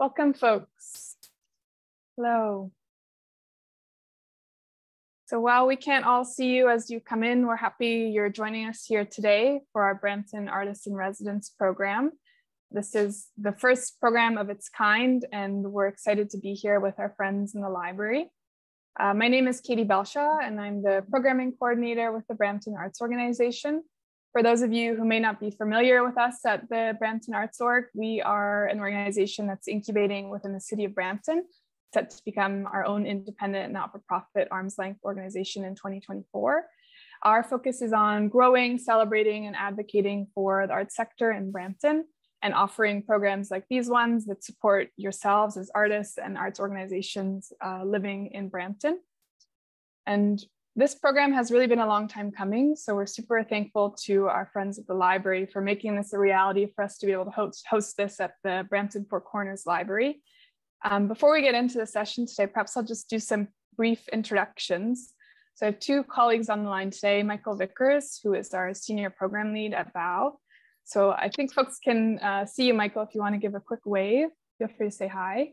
Welcome, folks. Hello. So while we can't all see you as you come in, we're happy you're joining us here today for our Brampton Artists in Residence program. This is the first program of its kind, and we're excited to be here with our friends in the library. Uh, my name is Katie Belshaw, and I'm the programming coordinator with the Brampton Arts Organization. For those of you who may not be familiar with us at the Brampton Arts Org, we are an organization that's incubating within the city of Brampton, set to become our own independent not-for-profit arm's length organization in 2024. Our focus is on growing, celebrating, and advocating for the arts sector in Brampton and offering programs like these ones that support yourselves as artists and arts organizations uh, living in Brampton. And this program has really been a long time coming, so we're super thankful to our friends at the library for making this a reality for us to be able to host, host this at the Brampton Four Corners Library. Um, before we get into the session today, perhaps I'll just do some brief introductions. So I have two colleagues on the line today, Michael Vickers, who is our senior program lead at BAO. So I think folks can uh, see you, Michael, if you want to give a quick wave, feel free to say hi.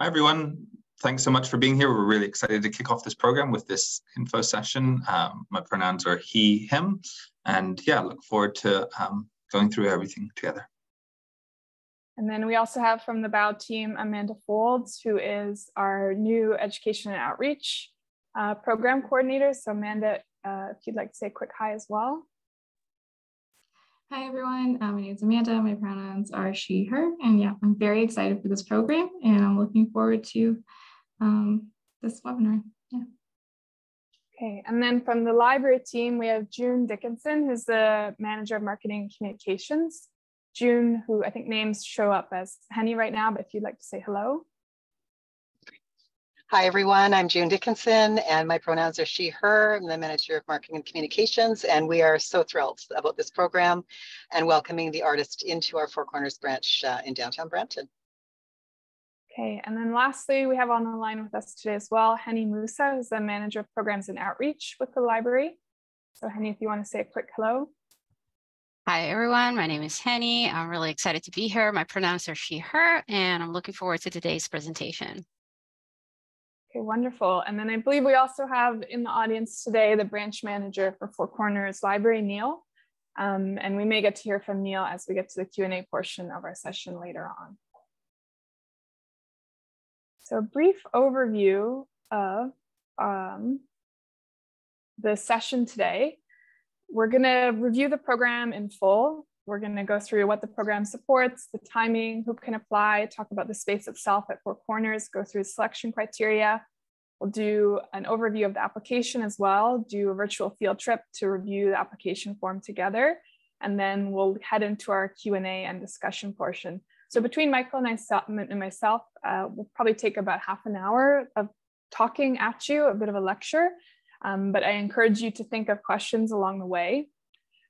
Hi, everyone thanks so much for being here. We're really excited to kick off this program with this info session. Um, my pronouns are he, him, and yeah, look forward to um, going through everything together. And then we also have from the BAO team, Amanda Folds, who is our new education and outreach uh, program coordinator. So Amanda, uh, if you'd like to say a quick hi as well. Hi, everyone. Um, my name is Amanda. My pronouns are she, her. And yeah, I'm very excited for this program and I'm looking forward to um, this webinar. Yeah. Okay, and then from the library team, we have June Dickinson, who's the manager of marketing and communications. June, who I think names show up as Henny right now, but if you'd like to say hello. Hi, everyone. I'm June Dickinson, and my pronouns are she, her. I'm the manager of marketing and communications, and we are so thrilled about this program and welcoming the artist into our Four Corners branch uh, in downtown Brampton. Okay, and then lastly, we have on the line with us today as well, Henny Musa, who's the manager of programs and outreach with the library. So Henny, if you want to say a quick hello. Hi, everyone. My name is Henny. I'm really excited to be here. My pronouns are she, her, and I'm looking forward to today's presentation. Okay, wonderful. And then I believe we also have in the audience today the branch manager for Four Corners Library, Neil. Um, and we may get to hear from Neil as we get to the Q&A portion of our session later on. So a brief overview of um, the session today. We're gonna review the program in full. We're gonna go through what the program supports, the timing, who can apply, talk about the space itself at Four Corners, go through selection criteria. We'll do an overview of the application as well, do a virtual field trip to review the application form together, and then we'll head into our Q&A and discussion portion. So between Michael and myself, uh, we'll probably take about half an hour of talking at you, a bit of a lecture, um, but I encourage you to think of questions along the way.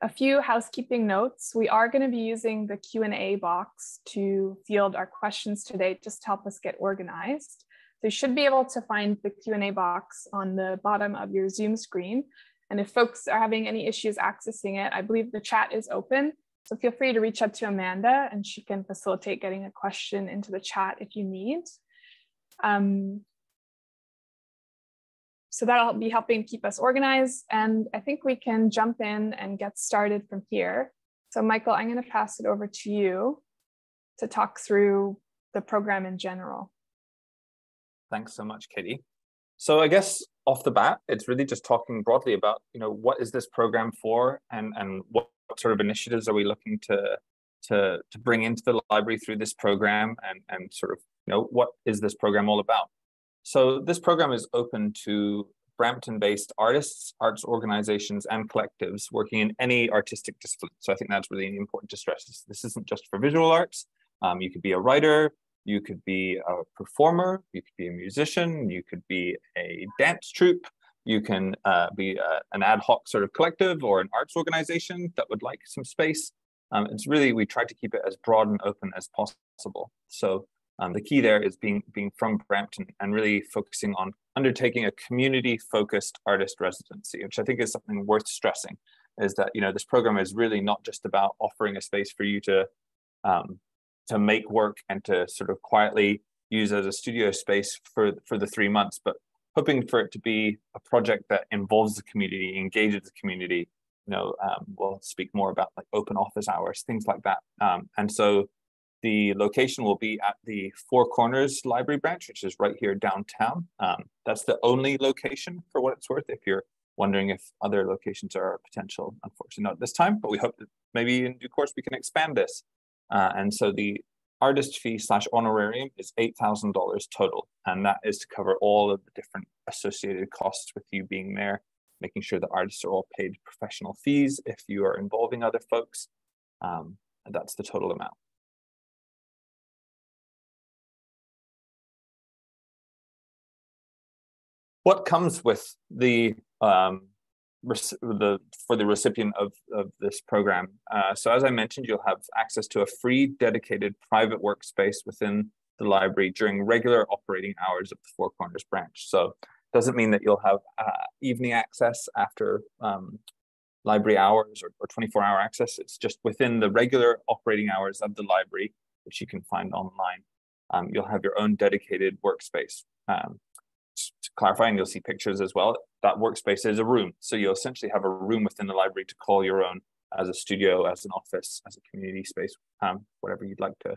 A few housekeeping notes. We are going to be using the Q&A box to field our questions today, just to help us get organized. So you should be able to find the Q&A box on the bottom of your Zoom screen. And if folks are having any issues accessing it, I believe the chat is open. So feel free to reach out to Amanda and she can facilitate getting a question into the chat if you need. Um, so that'll be helping keep us organized. And I think we can jump in and get started from here. So Michael, I'm gonna pass it over to you to talk through the program in general. Thanks so much, Katie. So I guess off the bat, it's really just talking broadly about, you know, what is this program for and, and what sort of initiatives are we looking to, to, to bring into the library through this program and, and sort of, you know, what is this program all about? So this program is open to Brampton-based artists, arts organizations, and collectives working in any artistic discipline. So I think that's really important to stress. This, this isn't just for visual arts. Um, you could be a writer, you could be a performer, you could be a musician, you could be a dance troupe, you can uh, be a, uh, an ad hoc sort of collective or an arts organization that would like some space. Um, it's really, we try to keep it as broad and open as possible. So um, the key there is being being from Brampton and really focusing on undertaking a community-focused artist residency, which I think is something worth stressing. Is that you know this program is really not just about offering a space for you to um, to make work and to sort of quietly use as a studio space for for the three months, but hoping for it to be a project that involves the community, engages the community. You know, um, we'll speak more about like open office hours, things like that. Um, and so the location will be at the Four Corners Library branch, which is right here downtown. Um, that's the only location for what it's worth. If you're wondering if other locations are potential, unfortunately not this time, but we hope that maybe in due course we can expand this. Uh, and so the artist fee slash honorarium is $8,000 total. And that is to cover all of the different associated costs with you being there, making sure the artists are all paid professional fees if you are involving other folks. Um, and that's the total amount. What comes with the um, the for the recipient of, of this program. Uh, so as I mentioned, you'll have access to a free dedicated private workspace within the library during regular operating hours of the Four Corners branch. So doesn't mean that you'll have uh, evening access after um, library hours or, or 24 hour access. It's just within the regular operating hours of the library, which you can find online. Um, you'll have your own dedicated workspace. Um, to clarify, and you'll see pictures as well, that workspace is a room. So you'll essentially have a room within the library to call your own as a studio, as an office, as a community space, um, whatever you'd like to,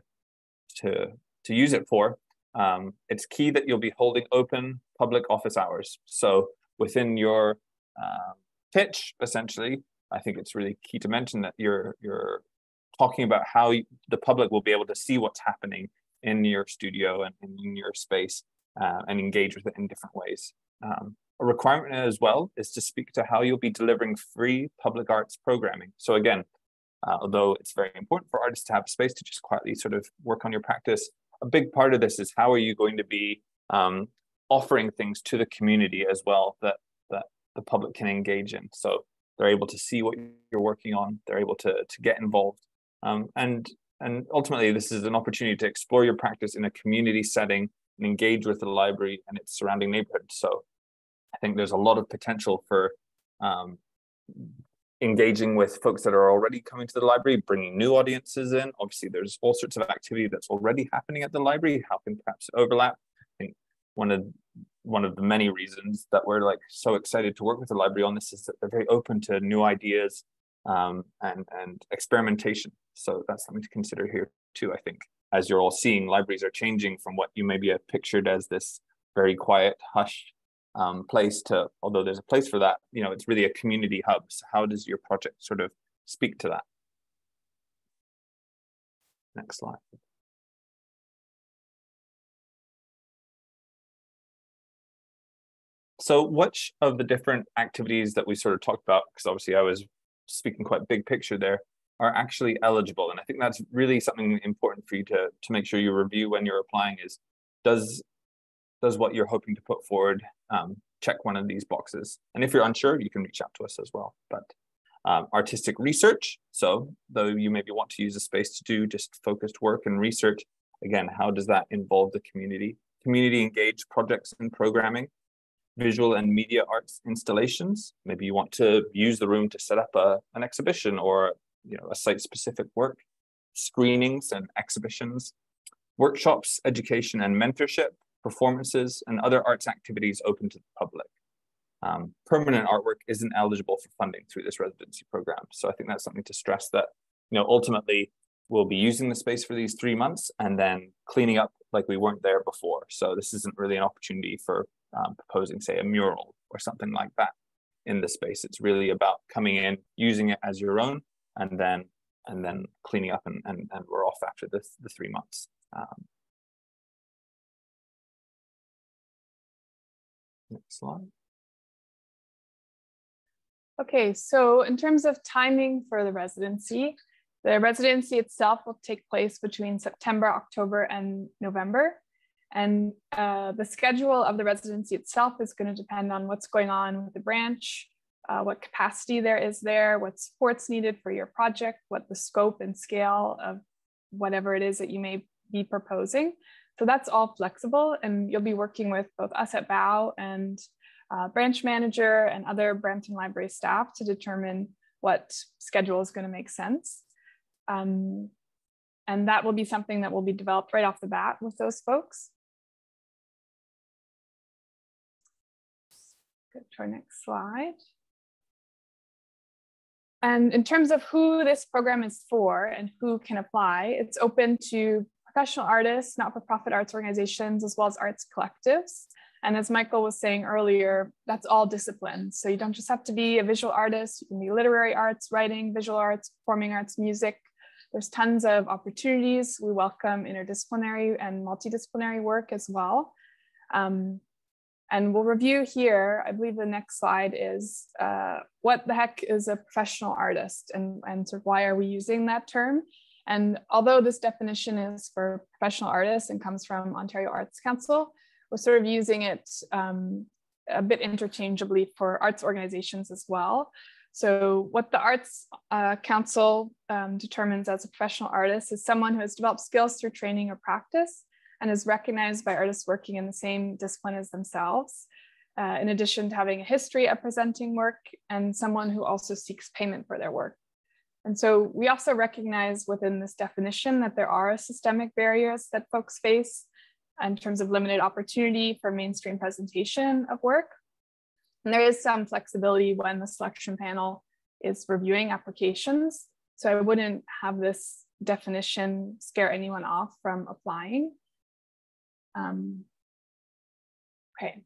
to, to use it for. Um, it's key that you'll be holding open public office hours. So within your uh, pitch, essentially, I think it's really key to mention that you're you're talking about how you, the public will be able to see what's happening in your studio and in your space uh, and engage with it in different ways. Um, a requirement as well is to speak to how you'll be delivering free public arts programming. So again, uh, although it's very important for artists to have space to just quietly sort of work on your practice, a big part of this is how are you going to be um, offering things to the community as well that that the public can engage in. So they're able to see what you're working on, they're able to to get involved, um, and and ultimately this is an opportunity to explore your practice in a community setting and engage with the library and its surrounding neighborhood. So I think there's a lot of potential for um, engaging with folks that are already coming to the library, bringing new audiences in. Obviously, there's all sorts of activity that's already happening at the library. How can perhaps overlap? I think one of one of the many reasons that we're like so excited to work with the library on this is that they're very open to new ideas um, and and experimentation. So that's something to consider here too. I think as you're all seeing, libraries are changing from what you maybe have pictured as this very quiet, hush um, place to, although there's a place for that, you know, it's really a community hub. So how does your project sort of speak to that? Next slide. So which of the different activities that we sort of talked about, because obviously I was speaking quite big picture there, are actually eligible. And I think that's really something important for you to, to make sure you review when you're applying is, does, does what you're hoping to put forward um, check one of these boxes? And if you're unsure, you can reach out to us as well. But um, artistic research. So though you maybe want to use a space to do just focused work and research, again, how does that involve the community? Community engaged projects and programming, visual and media arts installations. Maybe you want to use the room to set up a, an exhibition or you know, a site-specific work, screenings and exhibitions, workshops, education and mentorship, performances, and other arts activities open to the public. Um, permanent artwork isn't eligible for funding through this residency program. So I think that's something to stress that, you know, ultimately we'll be using the space for these three months and then cleaning up like we weren't there before. So this isn't really an opportunity for um, proposing, say, a mural or something like that in the space. It's really about coming in, using it as your own, and then and then cleaning up and, and, and we're off after the, the three months. Um, next slide. Okay, so in terms of timing for the residency, the residency itself will take place between September, October, and November. And uh, the schedule of the residency itself is going to depend on what's going on with the branch, uh, what capacity there is there, what support's needed for your project, what the scope and scale of whatever it is that you may be proposing. So that's all flexible and you'll be working with both us at BAO and uh, branch manager and other Brampton Library staff to determine what schedule is going to make sense. Um, and that will be something that will be developed right off the bat with those folks. Go to our next slide. And in terms of who this program is for and who can apply, it's open to professional artists, not-for-profit arts organizations, as well as arts collectives. And as Michael was saying earlier, that's all disciplines. So you don't just have to be a visual artist, you can be literary arts, writing, visual arts, performing arts, music. There's tons of opportunities. We welcome interdisciplinary and multidisciplinary work as well. Um, and we'll review here, I believe the next slide is uh, what the heck is a professional artist and, and sort of why are we using that term? And although this definition is for professional artists and comes from Ontario Arts Council, we're sort of using it um, a bit interchangeably for arts organizations as well. So what the Arts uh, Council um, determines as a professional artist is someone who has developed skills through training or practice and is recognized by artists working in the same discipline as themselves, uh, in addition to having a history of presenting work and someone who also seeks payment for their work. And so we also recognize within this definition that there are systemic barriers that folks face in terms of limited opportunity for mainstream presentation of work. And there is some flexibility when the selection panel is reviewing applications. So I wouldn't have this definition scare anyone off from applying. Um, okay.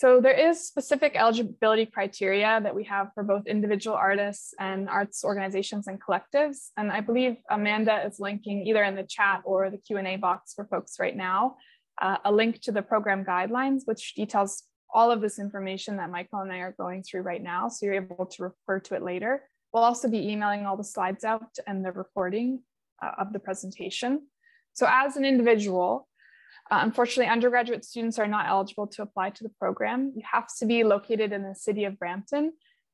So there is specific eligibility criteria that we have for both individual artists and arts organizations and collectives. And I believe Amanda is linking either in the chat or the Q&A box for folks right now, uh, a link to the program guidelines, which details all of this information that Michael and I are going through right now. So you're able to refer to it later. We'll also be emailing all the slides out and the recording uh, of the presentation. So as an individual, uh, unfortunately, undergraduate students are not eligible to apply to the program. You have to be located in the city of Brampton.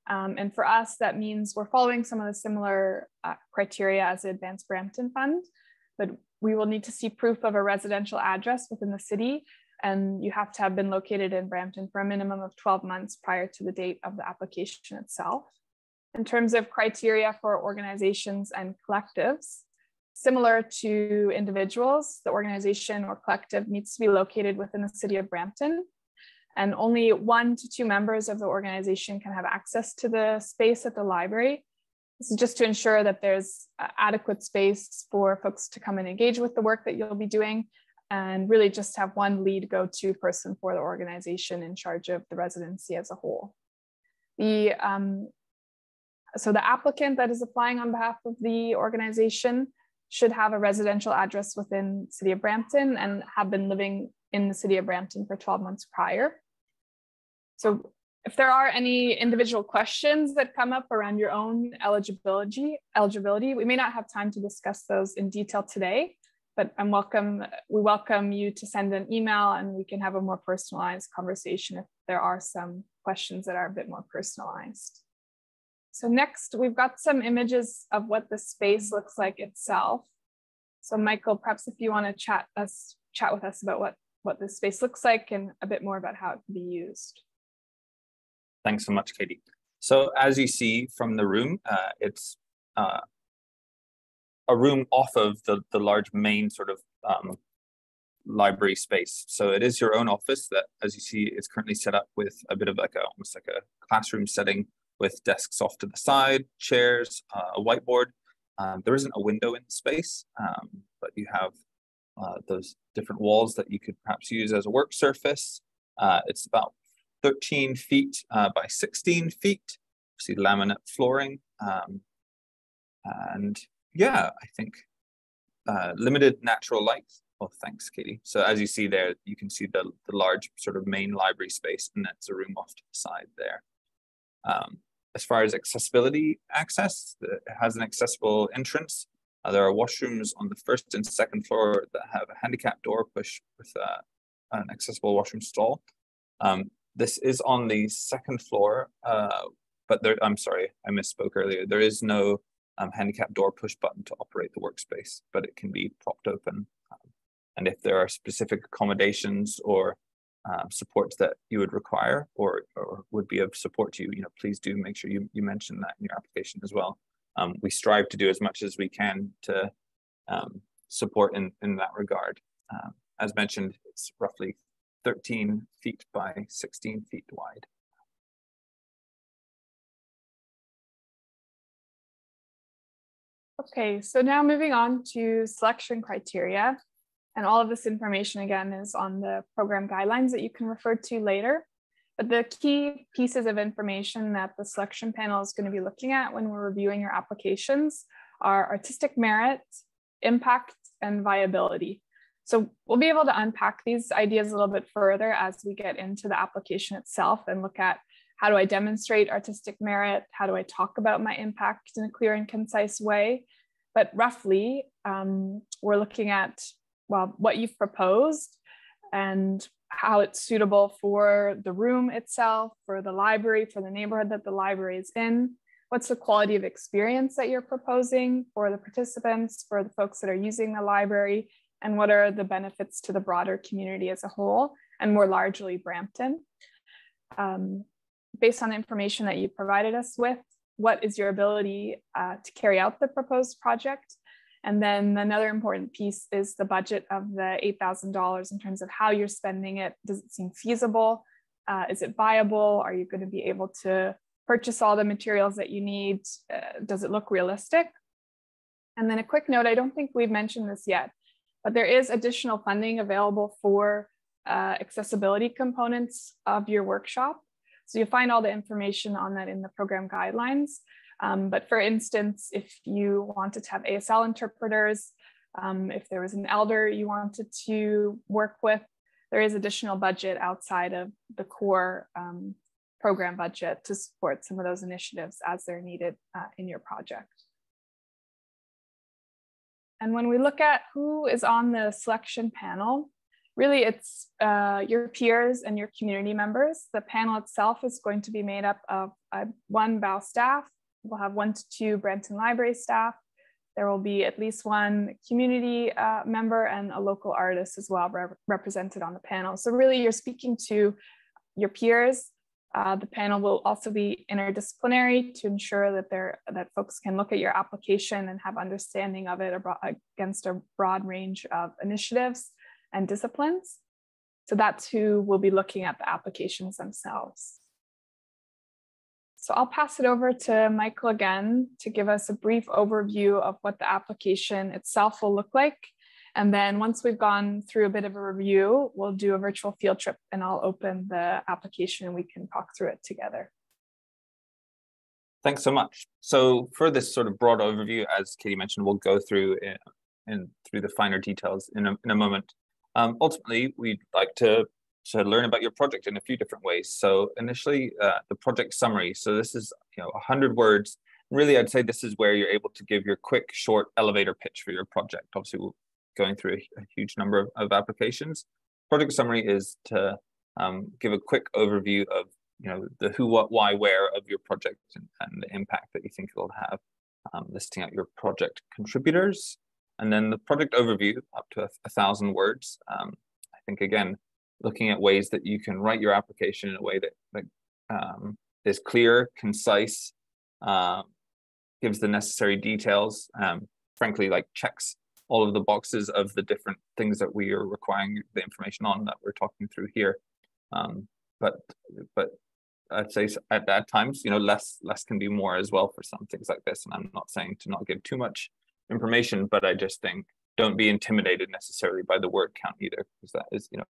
Um, and for us, that means we're following some of the similar uh, criteria as the Advanced Brampton Fund, but we will need to see proof of a residential address within the city. And you have to have been located in Brampton for a minimum of 12 months prior to the date of the application itself. In terms of criteria for organizations and collectives, Similar to individuals, the organization or collective needs to be located within the city of Brampton. And only one to two members of the organization can have access to the space at the library. This is just to ensure that there's adequate space for folks to come and engage with the work that you'll be doing and really just have one lead go-to person for the organization in charge of the residency as a whole. The, um, so the applicant that is applying on behalf of the organization should have a residential address within city of Brampton and have been living in the city of Brampton for 12 months prior. So if there are any individual questions that come up around your own eligibility, eligibility, we may not have time to discuss those in detail today, but I'm welcome, we welcome you to send an email and we can have a more personalized conversation if there are some questions that are a bit more personalized. So next, we've got some images of what the space looks like itself. So Michael, perhaps if you want to chat us chat with us about what, what this space looks like and a bit more about how it can be used. Thanks so much, Katie. So as you see from the room, uh, it's uh, a room off of the, the large main sort of um, library space. So it is your own office that, as you see, is currently set up with a bit of like a, almost like a classroom setting with desks off to the side, chairs, uh, a whiteboard. Um, there isn't a window in the space, um, but you have uh, those different walls that you could perhaps use as a work surface. Uh, it's about 13 feet uh, by 16 feet. See laminate flooring. Um, and yeah, I think uh, limited natural light. Oh, thanks, Katie. So as you see there, you can see the, the large sort of main library space, and that's a room off to the side there. Um, as far as accessibility access, it has an accessible entrance. Uh, there are washrooms on the first and second floor that have a handicap door push with uh, an accessible washroom stall. Um, this is on the second floor, uh, but there, I'm sorry, I misspoke earlier. There is no um, handicap door push button to operate the workspace, but it can be propped open. Um, and if there are specific accommodations or um, supports that you would require or, or would be of support to you, you know, please do make sure you, you mention that in your application as well. Um, we strive to do as much as we can to um, support in, in that regard. Um, as mentioned, it's roughly 13 feet by 16 feet wide. Okay, so now moving on to selection criteria. And all of this information again is on the program guidelines that you can refer to later. But the key pieces of information that the selection panel is going to be looking at when we're reviewing your applications are artistic merit, impact, and viability. So we'll be able to unpack these ideas a little bit further as we get into the application itself and look at how do I demonstrate artistic merit? How do I talk about my impact in a clear and concise way? But roughly, um, we're looking at well, what you've proposed and how it's suitable for the room itself, for the library, for the neighborhood that the library is in. What's the quality of experience that you're proposing for the participants, for the folks that are using the library, and what are the benefits to the broader community as a whole, and more largely Brampton. Um, based on the information that you provided us with, what is your ability uh, to carry out the proposed project? And then another important piece is the budget of the $8,000 in terms of how you're spending it. Does it seem feasible? Uh, is it viable? Are you going to be able to purchase all the materials that you need? Uh, does it look realistic? And then a quick note, I don't think we've mentioned this yet, but there is additional funding available for uh, accessibility components of your workshop. So you'll find all the information on that in the program guidelines. Um, but for instance, if you wanted to have ASL interpreters, um, if there was an elder you wanted to work with, there is additional budget outside of the core um, program budget to support some of those initiatives as they're needed uh, in your project. And when we look at who is on the selection panel, really it's uh, your peers and your community members. The panel itself is going to be made up of uh, one BAO staff, We'll have one to two Brampton Library staff. There will be at least one community uh, member and a local artist as well re represented on the panel. So really you're speaking to your peers. Uh, the panel will also be interdisciplinary to ensure that, there, that folks can look at your application and have understanding of it against a broad range of initiatives and disciplines. So that's who will be looking at the applications themselves. So I'll pass it over to Michael again to give us a brief overview of what the application itself will look like. And then once we've gone through a bit of a review, we'll do a virtual field trip and I'll open the application and we can talk through it together. Thanks so much. So for this sort of broad overview, as Katie mentioned, we'll go through in through the finer details in a, in a moment. Um, ultimately, we'd like to to learn about your project in a few different ways. So initially, uh, the project summary. So this is you know 100 words. Really, I'd say this is where you're able to give your quick, short elevator pitch for your project. Obviously, we're going through a, huge number of, of, applications. Project summary is to um, give a quick overview of you know the who, what, why, where of your project and, and the impact that you think it'll have. Um, listing out your project contributors, and then the project overview up to a, a thousand words. Um, I think again, looking at ways that you can write your application in a way that, that um, is clear, concise, uh, gives the necessary details, um, frankly, like checks all of the boxes of the different things that we are requiring the information on that we're talking through here. Um, but but I'd say at, at times, you know, less less can be more as well for some things like this. And I'm not saying to not give too much information, but I just think don't be intimidated necessarily by the word count either, because that is, you know,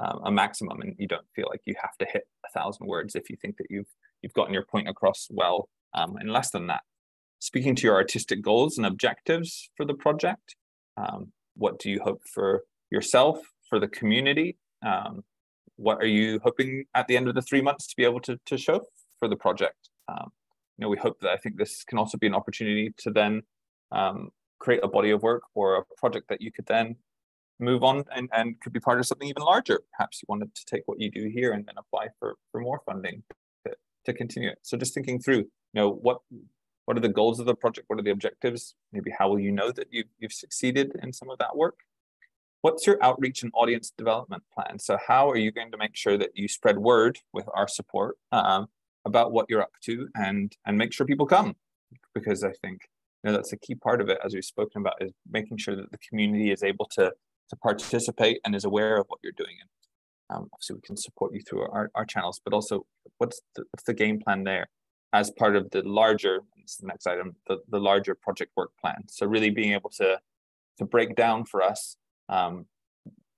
um, a maximum and you don't feel like you have to hit a thousand words if you think that you've you've gotten your point across well. Um, in less than that speaking to your artistic goals and objectives for the project um, what do you hope for yourself for the community? Um, what are you hoping at the end of the three months to be able to, to show for the project? Um, you know we hope that i think this can also be an opportunity to then um, create a body of work or a project that you could then move on and, and could be part of something even larger. Perhaps you wanted to take what you do here and then apply for, for more funding to, to continue it. So just thinking through, you know, what what are the goals of the project? What are the objectives? Maybe how will you know that you've, you've succeeded in some of that work? what's your outreach and audience development plan? So how are you going to make sure that you spread word with our support um, about what you're up to and and make sure people come? Because I think you know, that's a key part of it, as we've spoken about, is making sure that the community is able to to participate and is aware of what you're doing. And um, obviously, we can support you through our, our channels, but also what's the, what's the game plan there as part of the larger, this is the next item, the, the larger project work plan. So really being able to to break down for us um,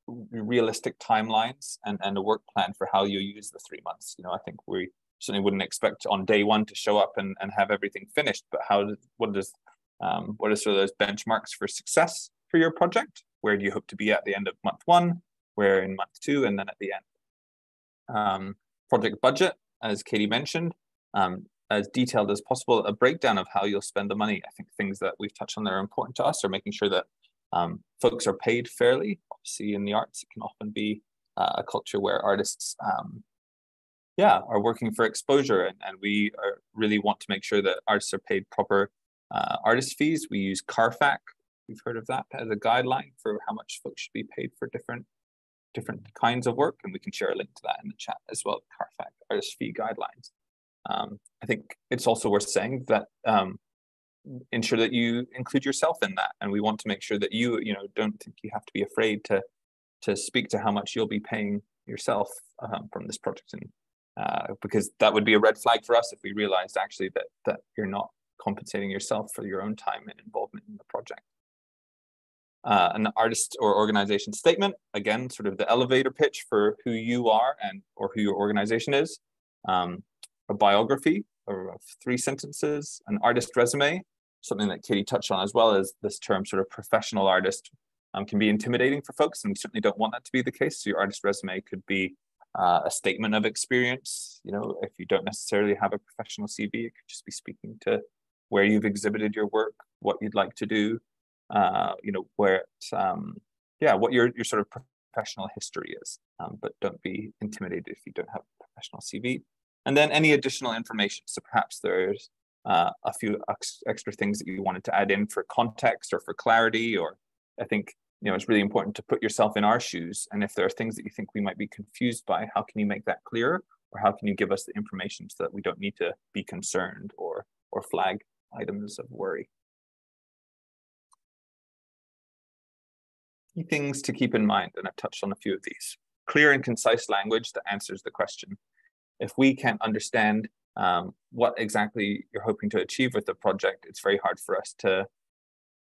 realistic timelines and, and a work plan for how you use the three months. You know, I think we certainly wouldn't expect on day one to show up and, and have everything finished, but how what does, um, what are sort of those benchmarks for success for your project? Where do you hope to be at the end of month one? Where in month two, and then at the end? Um, project budget, as Katie mentioned, um, as detailed as possible, a breakdown of how you'll spend the money. I think things that we've touched on that are important to us are making sure that um, folks are paid fairly. Obviously, in the arts, it can often be uh, a culture where artists, um, yeah, are working for exposure, and, and we are, really want to make sure that artists are paid proper uh, artist fees. We use CARFAC. We've heard of that as a guideline for how much folks should be paid for different different kinds of work, and we can share a link to that in the chat as well. CARFAC's artist fee guidelines. Um, I think it's also worth saying that um, ensure that you include yourself in that and we want to make sure that you you know don't think you have to be afraid to to speak to how much you'll be paying yourself um, from this project and uh, because that would be a red flag for us if we realized actually that that you're not compensating yourself for your own time and involvement in the project uh, an artist or organization statement again sort of the elevator pitch for who you are and or who your organization is um, a biography of three sentences an artist resume something that Katie touched on as well as this term sort of professional artist um, can be intimidating for folks and we certainly don't want that to be the case. So your artist resume could be uh, a statement of experience. You know, if you don't necessarily have a professional CV, it could just be speaking to where you've exhibited your work, what you'd like to do, uh, you know, where um, yeah, what your, your sort of professional history is. Um, but don't be intimidated if you don't have a professional CV. And then any additional information. So perhaps there's uh, a few ex- extra things that you wanted to add in for context or for clarity or i think you know it's really important to put yourself in our shoes and if there are things that you think we might be confused by how can you make that clear or how can you give us the information so that we don't need to be concerned or or flag items of worry key things to keep in mind and i've touched on a few of these clear and concise language that answers the question if we can't understand um, what exactly you're hoping to achieve with the project, it's very hard for us to,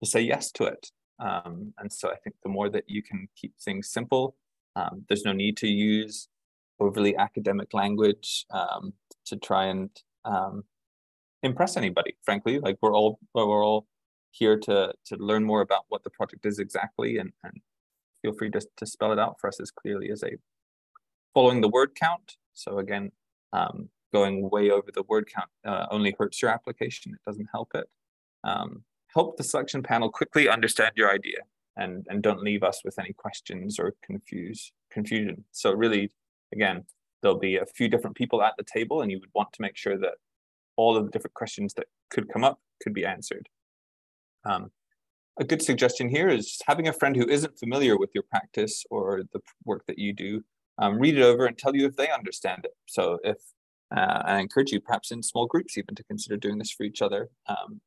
to say yes to it. Um, and so I think the more that you can keep things simple, um, there's no need to use overly academic language um, to try and um, impress anybody. Frankly, like we're all we're all here to to learn more about what the project is exactly, and, and feel free to to spell it out for us as clearly as a following the word count. So again, um, going way over the word count uh, only hurts your application. It doesn't help it. Um, help the selection panel quickly understand your idea and, and don't leave us with any questions or confuse confusion. So really, again, there'll be a few different people at the table and you would want to make sure that all of the different questions that could come up could be answered. Um, a good suggestion here is having a friend who isn't familiar with your practice or the work that you do, um, read it over and tell you if they understand it. So if uh, I encourage you, perhaps in small groups, even to consider doing this for each other. Um,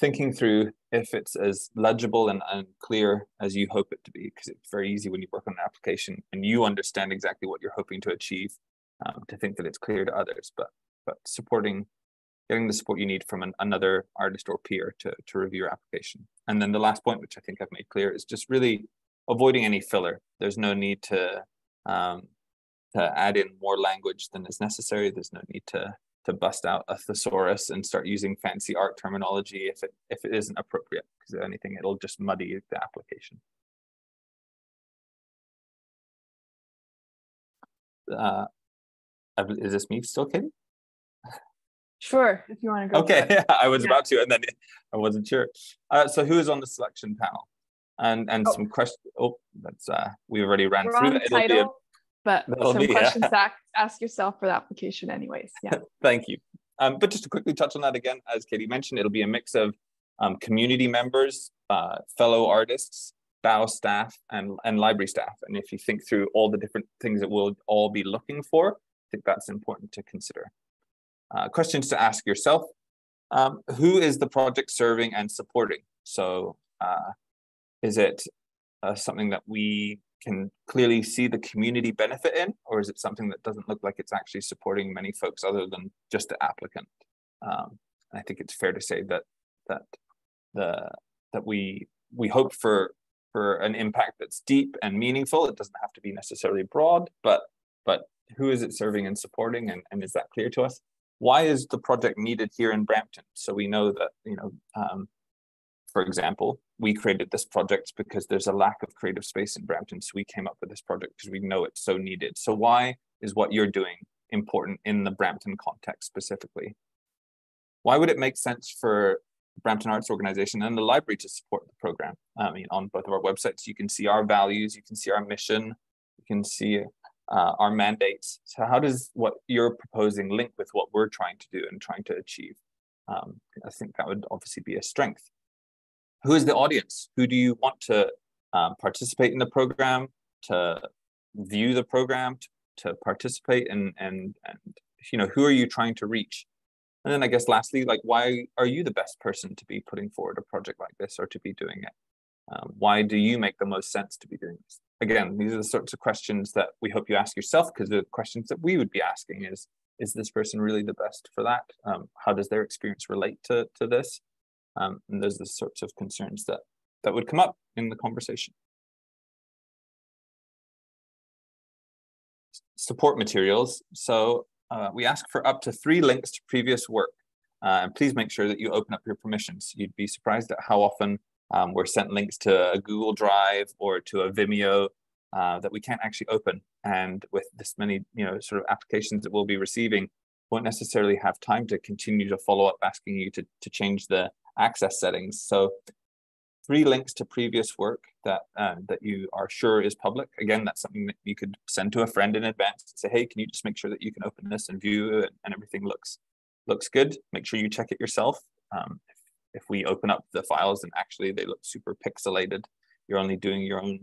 thinking through if it's as legible and, and clear as you hope it to be, because it's very easy when you work on an application and you understand exactly what you're hoping to achieve um, to think that it's clear to others. But but supporting, getting the support you need from an, another artist or peer to to review your application. And then the last point, which I think I've made clear, is just really avoiding any filler. There's no need to um, to add in more language than is necessary. There's no need to to bust out a thesaurus and start using fancy art terminology if it if it isn't appropriate. Because if anything, it'll just muddy the application. Uh, is this me still, Katie? Sure, if you want to go. Okay, yeah, I was yeah. about to, and then I wasn't sure. Uh, so who is on the selection panel? And and oh. some questions. Oh, that's uh, we already ran We're through that. It'll title. be a but some be, questions yeah. ask, ask yourself for the application anyways. Yeah. Thank you. Um, but just to quickly touch on that again, as Katie mentioned, it'll be a mix of um, community members, uh, fellow artists, BAO staff and, and library staff. And if you think through all the different things that we'll all be looking for, I think that's important to consider. Uh, questions to ask yourself. Um, who is the project serving and supporting? So uh, is it uh, something that we can clearly see the community benefit in, or is it something that doesn't look like it's actually supporting many folks other than just the applicant? Um, I think it's fair to say that that the that we we hope for for an impact that's deep and meaningful. It doesn't have to be necessarily broad, but but who is it serving and supporting, and, and is that clear to us? Why is the project needed here in Brampton? So we know that you know, um, for example, we created this project because there's a lack of creative space in Brampton. So we came up with this project because we know it's so needed. So why is what you're doing important in the Brampton context specifically? Why would it make sense for Brampton Arts Organization and the library to support the program? I mean, on both of our websites, you can see our values, you can see our mission, you can see uh, our mandates. So how does what you're proposing link with what we're trying to do and trying to achieve? Um, I think that would obviously be a strength who is the audience? Who do you want to um, participate in the program, to view the program, to, to participate, and and and you know who are you trying to reach? And then I guess lastly, like why are you the best person to be putting forward a project like this or to be doing it? Um, why do you make the most sense to be doing this? Again, these are the sorts of questions that we hope you ask yourself because the questions that we would be asking is, is this person really the best for that? Um, how does their experience relate to, to this? Um, and those are the sorts of concerns that, that would come up in the conversation. Support materials. So uh, we ask for up to three links to previous work. Uh, and please make sure that you open up your permissions. You'd be surprised at how often um, we're sent links to a Google Drive or to a Vimeo uh, that we can't actually open. And with this many, you know, sort of applications that we'll be receiving, won't necessarily have time to continue to follow up asking you to, to change the access settings. So three links to previous work that um, that you are sure is public. Again, that's something that you could send to a friend in advance and say, hey, can you just make sure that you can open this and view it and everything looks looks good. Make sure you check it yourself. Um, if, we open up the files and actually they look super pixelated, you're only doing your own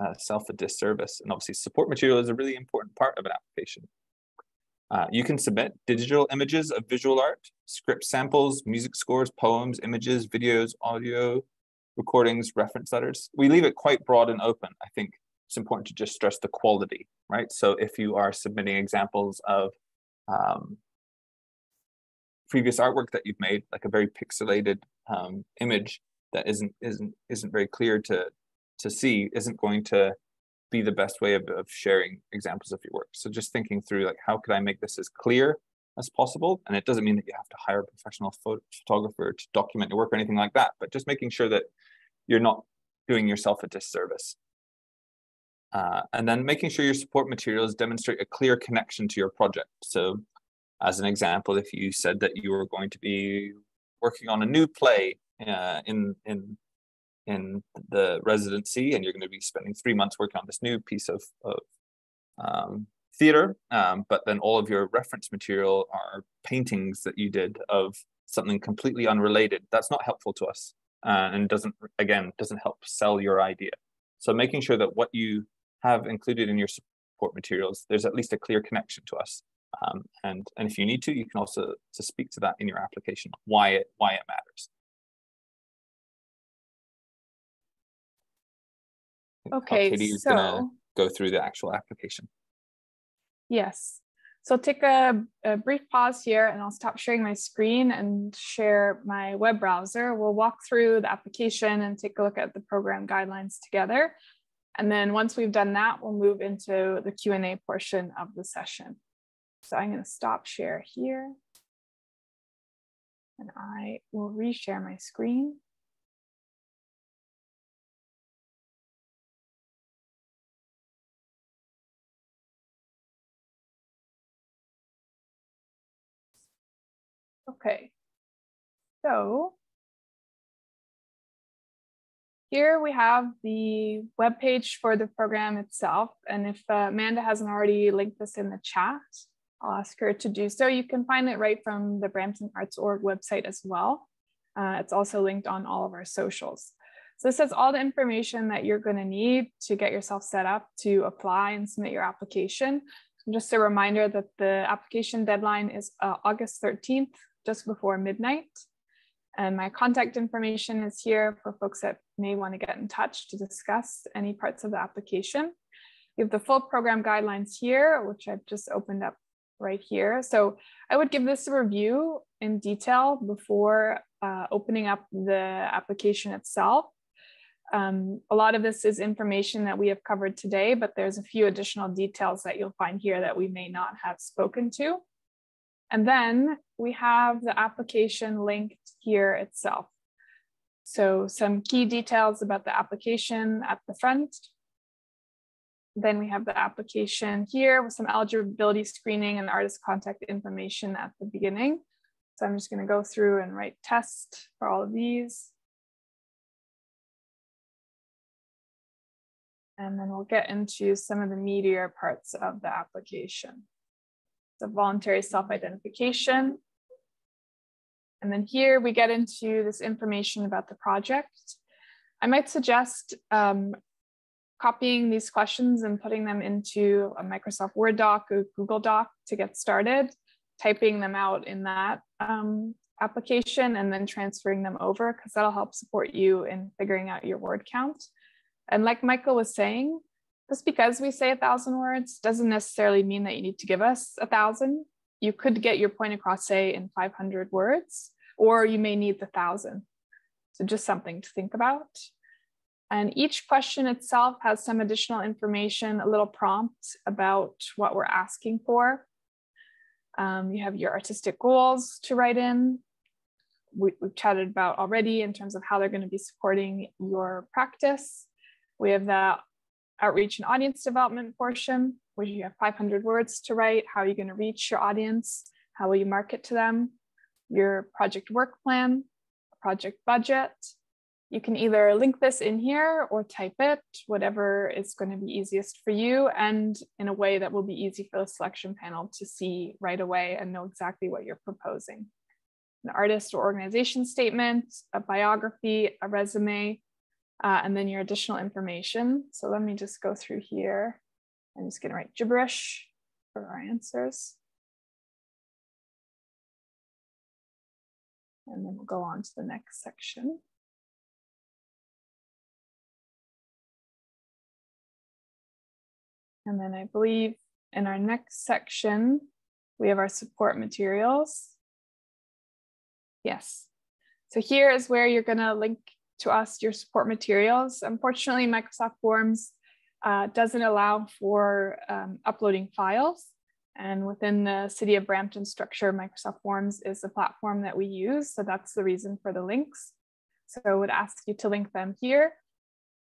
uh, self a disservice. And obviously support material is a really important part of an application. Uh, you can submit digital images of visual art, script samples, music scores, poems, images, videos, audio, recordings, reference letters. We leave it quite broad and open. I think it's important to just stress the quality, right? So if you are submitting examples of um, previous artwork that you've made, like a very pixelated um, image that isn't isn't isn't very clear to to see, isn't going to be the best way of, of sharing examples of your work. So just thinking through like, how could I make this as clear as possible? And it doesn't mean that you have to hire a professional photographer to document your work or anything like that, but just making sure that you're not doing yourself a disservice. Uh, and then making sure your support materials demonstrate a clear connection to your project. So as an example, if you said that you were going to be working on a new play uh, in, in in the residency and you're going to be spending three months working on this new piece of, of um, theater um, but then all of your reference material are paintings that you did of something completely unrelated that's not helpful to us uh, and doesn't again doesn't help sell your idea. So making sure that what you have included in your support materials there's at least a clear connection to us um, and and if you need to you can also to speak to that in your application why it why it matters Okay, Katie is so gonna go through the actual application. yes. So take a, a brief pause here and I'll stop sharing my screen and share my web browser. We'll walk through the application and take a look at the program guidelines together. And then once we've done that, we'll move into the Q&A portion of the session. So I'm gonna stop share here. And I will reshare my screen. Okay, so here we have the web page for the program itself. And if uh, Amanda hasn't already linked this in the chat, Ask her to do so. You can find it right from the Brampton Arts Org website as well. Uh, it's also linked on all of our socials. So this has all the information that you're going to need to get yourself set up to apply and submit your application. And just a reminder that the application deadline is uh, August 13th, just before midnight. And my contact information is here for folks that may want to get in touch to discuss any parts of the application. You have the full program guidelines here, which I've just opened up right here. So I would give this a review in detail before uh, opening up the application itself. Um, a lot of this is information that we have covered today, but there's a few additional details that you'll find here that we may not have spoken to. And then we have the application linked here itself. So some key details about the application at the front. Then we have the application here with some eligibility screening and artist contact information at the beginning. So I'm just gonna go through and write test for all of these. And then we'll get into some of the meatier parts of the application. The voluntary self-identification. And then here we get into this information about the project. I might suggest um, copying these questions and putting them into a Microsoft Word doc or Google Doc to get started, typing them out in that um, application and then transferring them over because that'll help support you in figuring out your word count. And like Michael was saying, just because we say a thousand words doesn't necessarily mean that you need to give us a thousand. You could get your point across, say, in 500 words, or you may need the thousand. So just something to think about. And each question itself has some additional information, a little prompt about what we're asking for. Um, you have your artistic goals to write in. We, have chatted about already in terms of how they're going to be supporting your practice. We have the outreach and audience development portion, where you have 500 words to write. How are you going to reach your audience? How will you market to them? Your project work plan, project budget. You can either link this in here or type it, whatever is going to be easiest for you, and in a way that will be easy for the selection panel to see right away and know exactly what you're proposing. An artist or organization statement, a biography, a resume, uh, and then your additional information. So let me just go through here. I'm just gonna write gibberish for our answers. And then we'll go on to the next section. And then I believe in our next section, we have our support materials. Yes. So here is where you're gonna link to us your support materials. Unfortunately, Microsoft Forms uh, doesn't allow for um, uploading files. And within the City of Brampton structure, Microsoft Forms is the platform that we use. So that's the reason for the links. So I would ask you to link them here.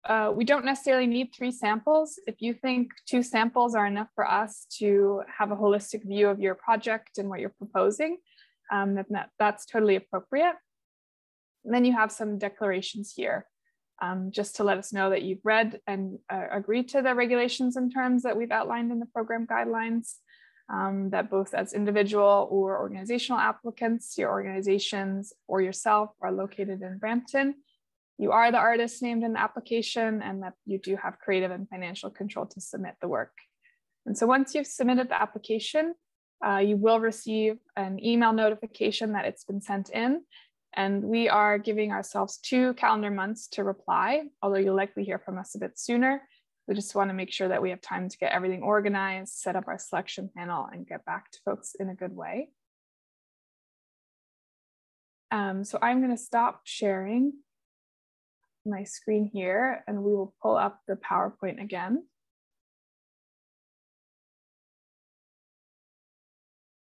Uh, we don't necessarily need three samples. If you think two samples are enough for us to have a holistic view of your project and what you're proposing, um, that, that's totally appropriate. And then you have some declarations here, um, just to let us know that you've read and uh, agreed to the regulations and terms that we've outlined in the program guidelines, um, that both as individual or organizational applicants, your organizations or yourself are located in Brampton. You are the artist named in the application and that you do have creative and financial control to submit the work. And so once you've submitted the application, uh, you will receive an email notification that it's been sent in and we are giving ourselves two calendar months to reply, although you'll likely hear from us a bit sooner. We just want to make sure that we have time to get everything organized, set up our selection panel, and get back to folks in a good way. Um, so I'm going to stop sharing my screen here, and we will pull up the PowerPoint again.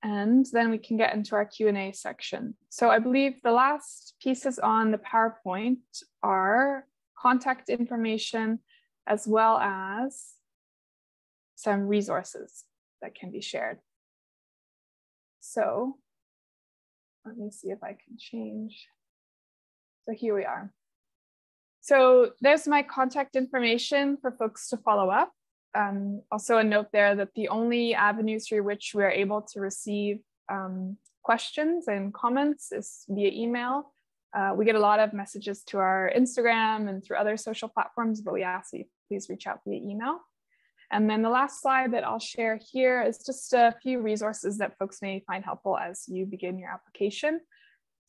and then we can get into our Q&A section. So I believe the last pieces on the PowerPoint are contact information as well as some resources that can be shared. So let me see if I can change. So here we are. So there's my contact information for folks to follow up um, also a note there that the only avenues through which we're able to receive um, questions and comments is via email. Uh, we get a lot of messages to our Instagram and through other social platforms, but we ask that you please reach out via email. And then the last slide that I'll share here is just a few resources that folks may find helpful as you begin your application.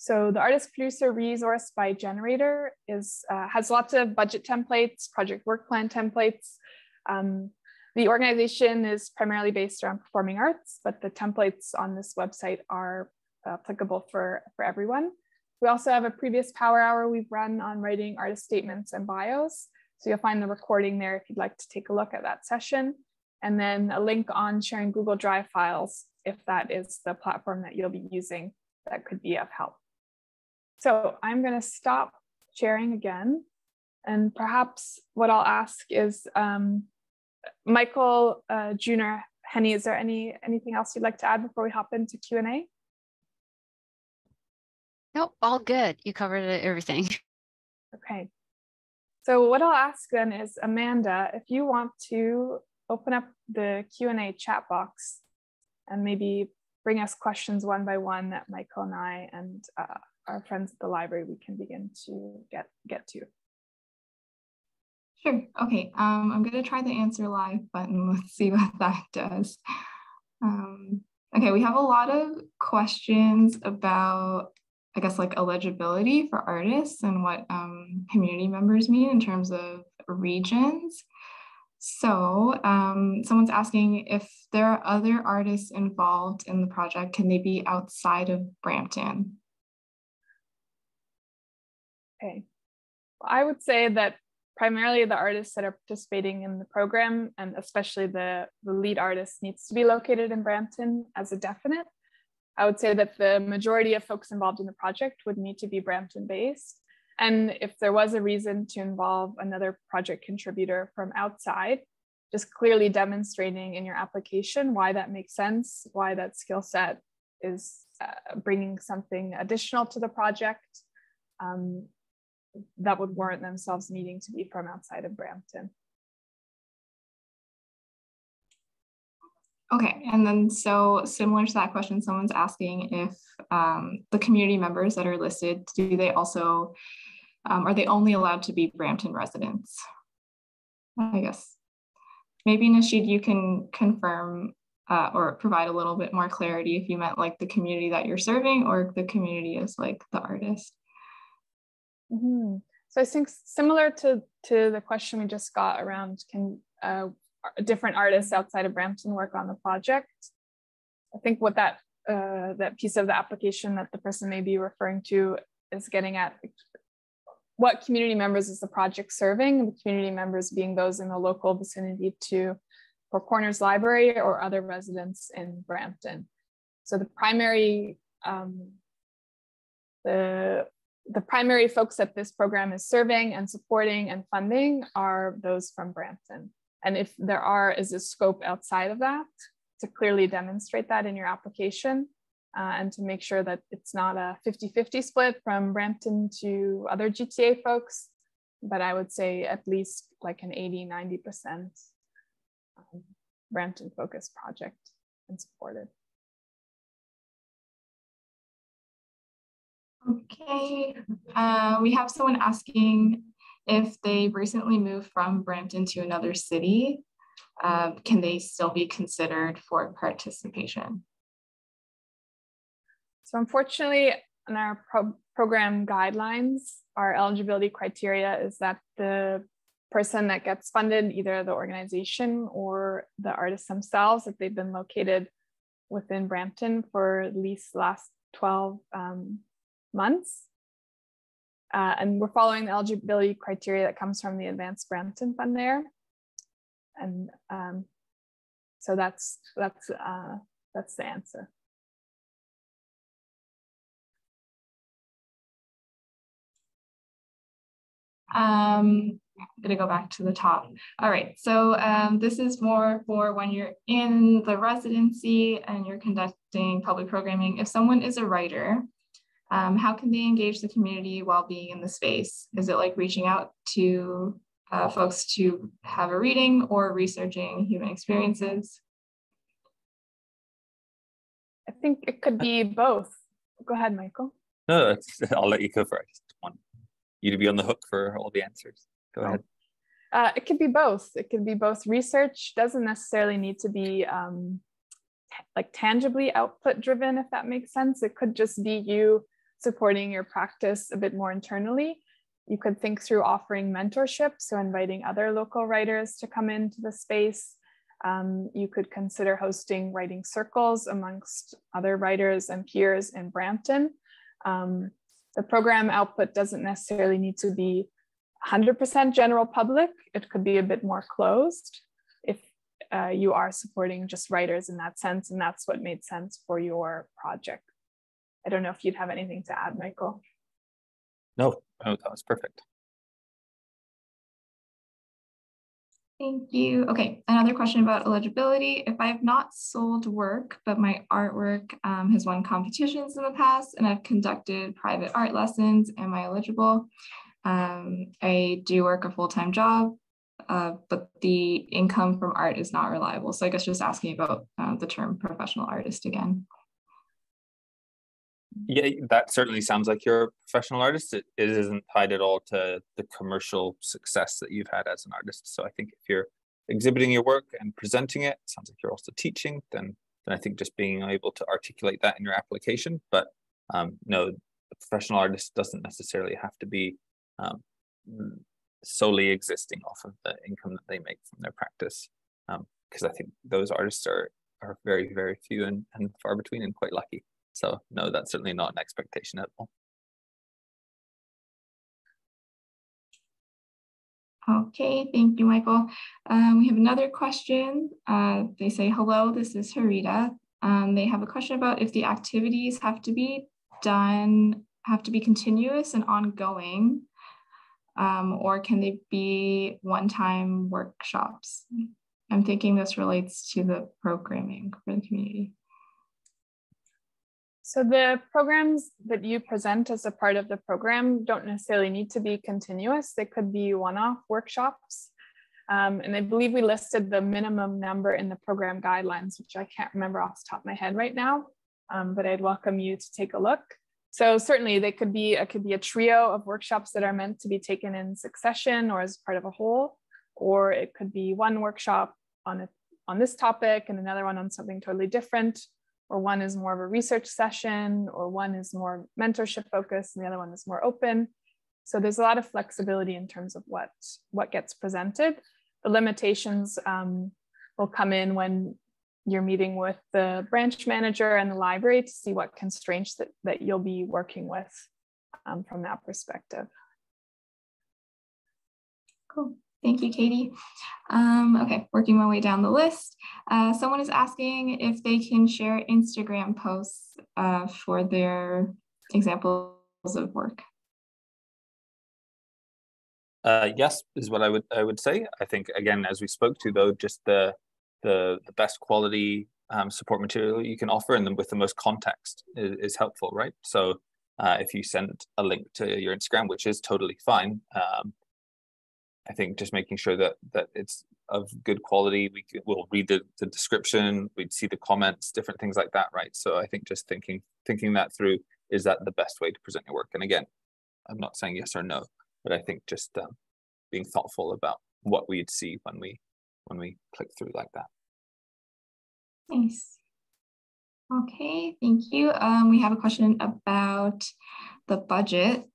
So the artist producer resource by Generator is uh, has lots of budget templates, project work plan templates. Um, the organization is primarily based around performing arts, but the templates on this website are applicable for, for everyone. We also have a previous power hour we've run on writing artist statements and bios. So you'll find the recording there if you'd like to take a look at that session. And then a link on sharing Google Drive files if that is the platform that you'll be using that could be of help. So I'm going to stop sharing again. And perhaps what I'll ask is um, Michael, uh, Junior, Henny, is there any anything else you'd like to add before we hop into Q&A? No, all good. You covered everything. Okay. So what I'll ask then is, Amanda, if you want to open up the Q&A chat box and maybe bring us questions one by one that Michael and I and uh, our friends at the library we can begin to get, get to. Sure. Okay. Um, I'm going to try the answer live button. Let's see what that does. Um, okay. We have a lot of questions about I guess like eligibility for artists and what um, community members mean in terms of regions. So um, someone's asking if there are other artists involved in the project, can they be outside of Brampton? Okay. Well, I would say that primarily the artists that are participating in the program and especially the, the lead artist needs to be located in Brampton as a definite. I would say that the majority of folks involved in the project would need to be Brampton based. And if there was a reason to involve another project contributor from outside, just clearly demonstrating in your application why that makes sense, why that skill set is uh, bringing something additional to the project um, that would warrant themselves needing to be from outside of Brampton. Okay, and then so similar to that question, someone's asking if um, the community members that are listed, do they also, um, are they only allowed to be Brampton residents? I guess. Maybe Nashid, you can confirm uh, or provide a little bit more clarity if you meant like the community that you're serving or the community is like the artist. Mm -hmm. So I think similar to, to the question we just got around can uh, different artists outside of Brampton work on the project. I think what that uh, that piece of the application that the person may be referring to is getting at what community members is the project serving, the community members being those in the local vicinity to Four Corners Library or other residents in Brampton. So the primary um, the the primary folks that this program is serving and supporting and funding are those from Brampton. And if there are, is a scope outside of that to clearly demonstrate that in your application uh, and to make sure that it's not a 50-50 split from Brampton to other GTA folks, but I would say at least like an 80, 90% um, Brampton focused project and supported. Okay, uh, we have someone asking if they recently moved from Brampton to another city, uh, can they still be considered for participation? So unfortunately, in our pro program guidelines, our eligibility criteria is that the person that gets funded, either the organization or the artists themselves, if they've been located within Brampton for at least last 12 um, months. Uh, and we're following the eligibility criteria that comes from the Advanced Brampton Fund there. And um, so that's, that's, uh, that's the answer. Um, I'm gonna go back to the top. All right, so um, this is more for when you're in the residency and you're conducting public programming. If someone is a writer, um, how can they engage the community while being in the space? Is it like reaching out to uh, folks to have a reading or researching human experiences? I think it could be both. Go ahead, Michael. No, I'll let you go for it. I just want you to be on the hook for all the answers. Go ahead. Uh, it could be both. It could be both. Research doesn't necessarily need to be um, like tangibly output driven, if that makes sense. It could just be you supporting your practice a bit more internally. You could think through offering mentorship, so inviting other local writers to come into the space. Um, you could consider hosting writing circles amongst other writers and peers in Brampton. Um, the program output doesn't necessarily need to be 100% general public. It could be a bit more closed if uh, you are supporting just writers in that sense, and that's what made sense for your project. I don't know if you'd have anything to add, Michael. No, no that was perfect. Thank you. Okay, another question about eligibility. If I have not sold work, but my artwork um, has won competitions in the past and I've conducted private art lessons, am I eligible? Um, I do work a full-time job, uh, but the income from art is not reliable. So I guess just asking about uh, the term professional artist again. Yeah, that certainly sounds like you're a professional artist. It, it isn't tied at all to the commercial success that you've had as an artist. So I think if you're exhibiting your work and presenting it, it sounds like you're also teaching, then then I think just being able to articulate that in your application. But um, no, a professional artist doesn't necessarily have to be um, solely existing off of the income that they make from their practice. Because um, I think those artists are are very, very few and, and far between and quite lucky. So no, that's certainly not an expectation at all. Okay, thank you, Michael. Um, we have another question. Uh, they say, hello, this is Harita. Um, they have a question about if the activities have to be done, have to be continuous and ongoing, um, or can they be one-time workshops? I'm thinking this relates to the programming for the community. So the programs that you present as a part of the program don't necessarily need to be continuous. They could be one-off workshops. Um, and I believe we listed the minimum number in the program guidelines, which I can't remember off the top of my head right now, um, but I'd welcome you to take a look. So certainly they could be, it could be a trio of workshops that are meant to be taken in succession or as part of a whole, or it could be one workshop on, a, on this topic and another one on something totally different or one is more of a research session, or one is more mentorship focused, and the other one is more open. So there's a lot of flexibility in terms of what, what gets presented. The limitations um, will come in when you're meeting with the branch manager and the library to see what constraints that, that you'll be working with um, from that perspective. Cool. Thank you, Katie. Um, okay, working my way down the list. Uh, someone is asking if they can share Instagram posts uh, for their examples of work. Uh, yes, is what I would I would say. I think again, as we spoke to though, just the the, the best quality um, support material you can offer and with the most context is, is helpful, right? So uh, if you send a link to your Instagram, which is totally fine, um, I think just making sure that that it's of good quality. We will read the, the description, we'd see the comments, different things like that, right? So I think just thinking thinking that through is that the best way to present your work. And again, I'm not saying yes or no, but I think just um, being thoughtful about what we'd see when we when we click through like that. Nice. Okay, thank you. Um, we have a question about the budget.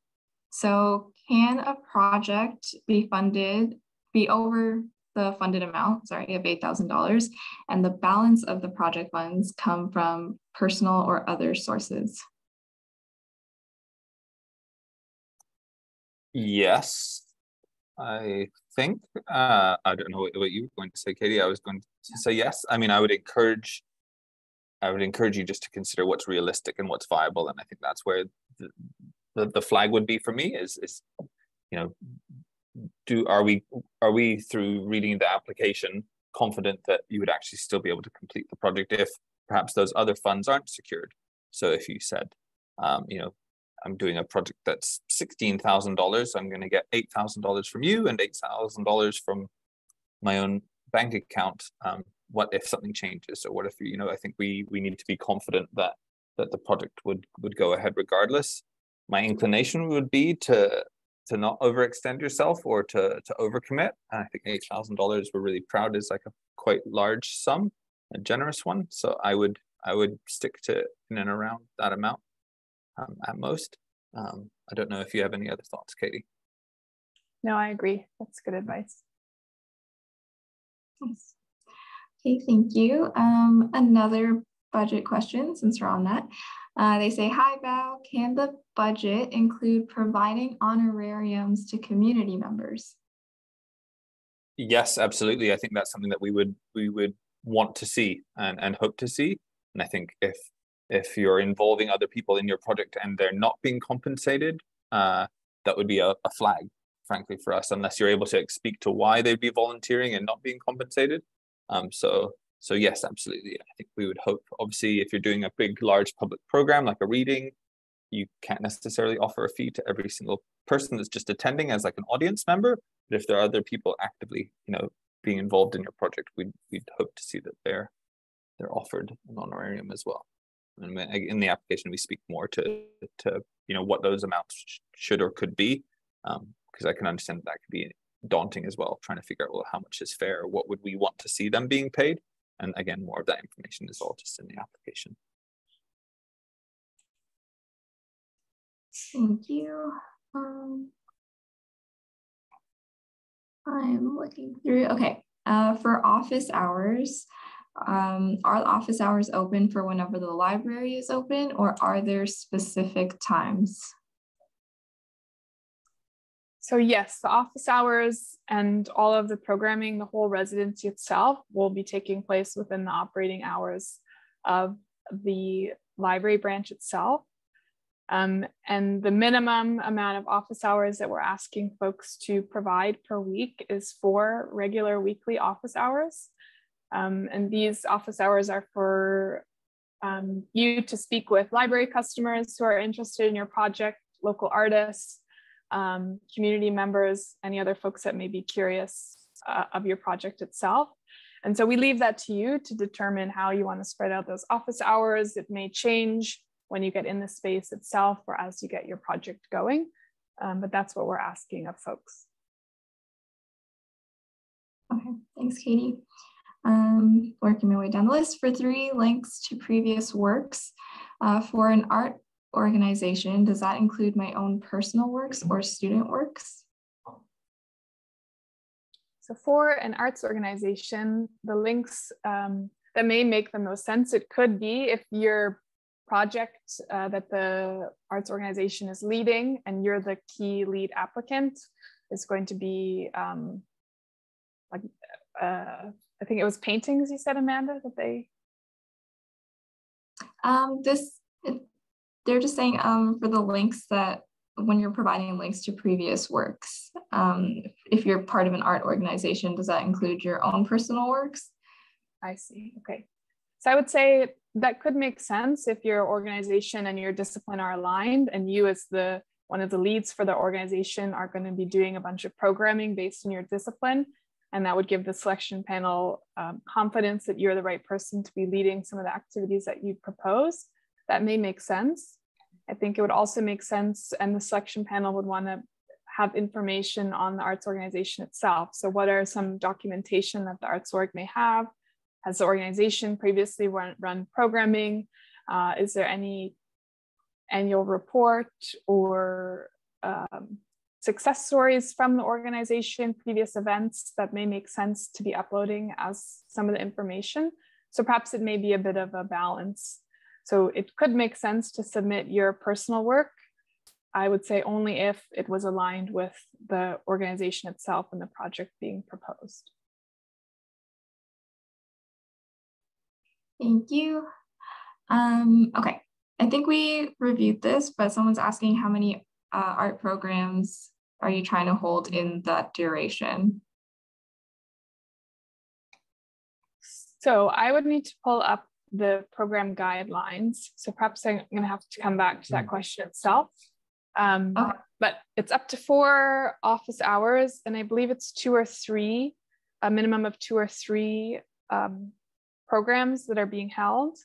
So can a project be funded, be over the funded amount, sorry, of $8,000, and the balance of the project funds come from personal or other sources? Yes, I think. Uh, I don't know what, you were going to say, Katie. I was going to say yes. I mean, I would encourage, I would encourage you just to consider what's realistic and what's viable, and I think that's where the, the flag would be for me is is you know do are we are we through reading the application confident that you would actually still be able to complete the project if perhaps those other funds aren't secured? So if you said um, you know i'm doing a project that's $16000 i'm going to get $8000 from you and $8000 from my own bank account um, what if something changes? Or what if you know i think we we need to be confident that that the project would would go ahead regardless my inclination would be to to not overextend yourself or to to overcommit. And I think eight thousand dollars we're really proud is like a quite large sum, a generous one. So I would I would stick to in and around that amount um, at most. Um, I don't know if you have any other thoughts, Katie. No, I agree. That's good advice. Nice. Okay, thank you. Um, another budget question, since we're on that. Uh, they say, hi, Val, can the budget include providing honorariums to community members? Yes, absolutely. I think that's something that we would we would want to see and, and hope to see. And I think if if you're involving other people in your project and they're not being compensated, uh, that would be a, a flag, frankly, for us, unless you're able to speak to why they'd be volunteering and not being compensated. Um, so so yes, absolutely. I think we would hope, obviously, if you're doing a big, large public program like a reading, you can't necessarily offer a fee to every single person that's just attending as like an audience member. But if there are other people actively, you know, being involved in your project, we'd we'd hope to see that they're they're offered an honorarium as well. And in the application, we speak more to to you know what those amounts should or could be, because um, I can understand that, that could be daunting as well, trying to figure out well how much is fair, what would we want to see them being paid, and again, more of that information is all just in the application. Thank you. Um, I'm looking through. Okay, uh, for office hours, um, are office hours open for whenever the library is open, or are there specific times? So yes, the office hours and all of the programming, the whole residency itself will be taking place within the operating hours of the library branch itself. Um, and the minimum amount of office hours that we're asking folks to provide per week is four regular weekly office hours. Um, and these office hours are for um, you to speak with library customers who are interested in your project, local artists, um, community members, any other folks that may be curious uh, of your project itself. And so we leave that to you to determine how you want to spread out those office hours. It may change when you get in the space itself or as you get your project going. Um, but that's what we're asking of folks. Okay, thanks, Katie. Um, working my way down the list for three links to previous works. Uh, for an art organization, does that include my own personal works or student works? So for an arts organization, the links um, that may make the most sense, it could be if your project uh, that the arts organization is leading and you're the key lead applicant is going to be um, like, uh, I think it was paintings you said, Amanda, that they? Um, this they're just saying um, for the links that when you're providing links to previous works, um, if you're part of an art organization, does that include your own personal works? I see. Okay. So I would say that could make sense if your organization and your discipline are aligned and you as the one of the leads for the organization are going to be doing a bunch of programming based on your discipline. And that would give the selection panel um, confidence that you're the right person to be leading some of the activities that you propose that may make sense. I think it would also make sense, and the selection panel would want to have information on the arts organization itself. So, what are some documentation that the arts org may have? Has the organization previously run, run programming? Uh, is there any annual report or um, success stories from the organization, previous events that may make sense to be uploading as some of the information? So, perhaps it may be a bit of a balance so it could make sense to submit your personal work. I would say only if it was aligned with the organization itself and the project being proposed. Thank you. Um, okay, I think we reviewed this, but someone's asking how many uh, art programs are you trying to hold in that duration? So I would need to pull up the program guidelines. So perhaps I'm going to have to come back to that mm. question itself. Um, okay. But it's up to four office hours, and I believe it's two or three, a minimum of two or three um, programs that are being held.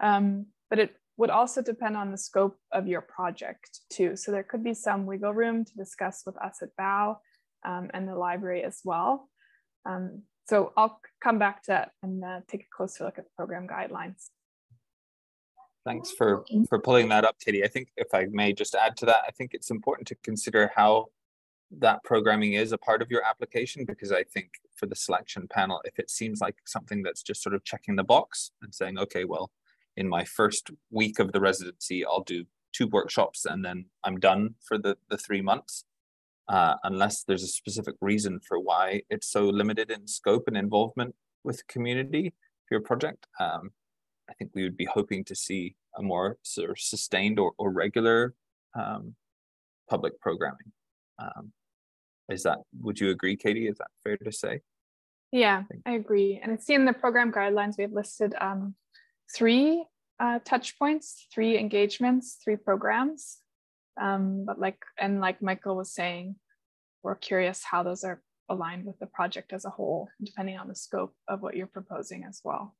Um, but it would also depend on the scope of your project too. So there could be some wiggle room to discuss with us at BAO um, and the library as well. So I'll come back to that and uh, take a closer look at the program guidelines. Thanks for, for pulling that up, Katie. I think if I may just add to that, I think it's important to consider how that programming is a part of your application because I think for the selection panel, if it seems like something that's just sort of checking the box and saying, okay, well, in my first week of the residency, I'll do two workshops and then I'm done for the, the three months. Uh, unless there's a specific reason for why it's so limited in scope and involvement with community for your project. Um, I think we would be hoping to see a more sort of sustained or, or regular um, public programming. Um, is that, would you agree, Katie? Is that fair to say? Yeah, I, I agree. And I see in the program guidelines, we have listed um, three uh, touch points, three engagements, three programs. Um, but like, and like Michael was saying, we're curious how those are aligned with the project as a whole, depending on the scope of what you're proposing as well.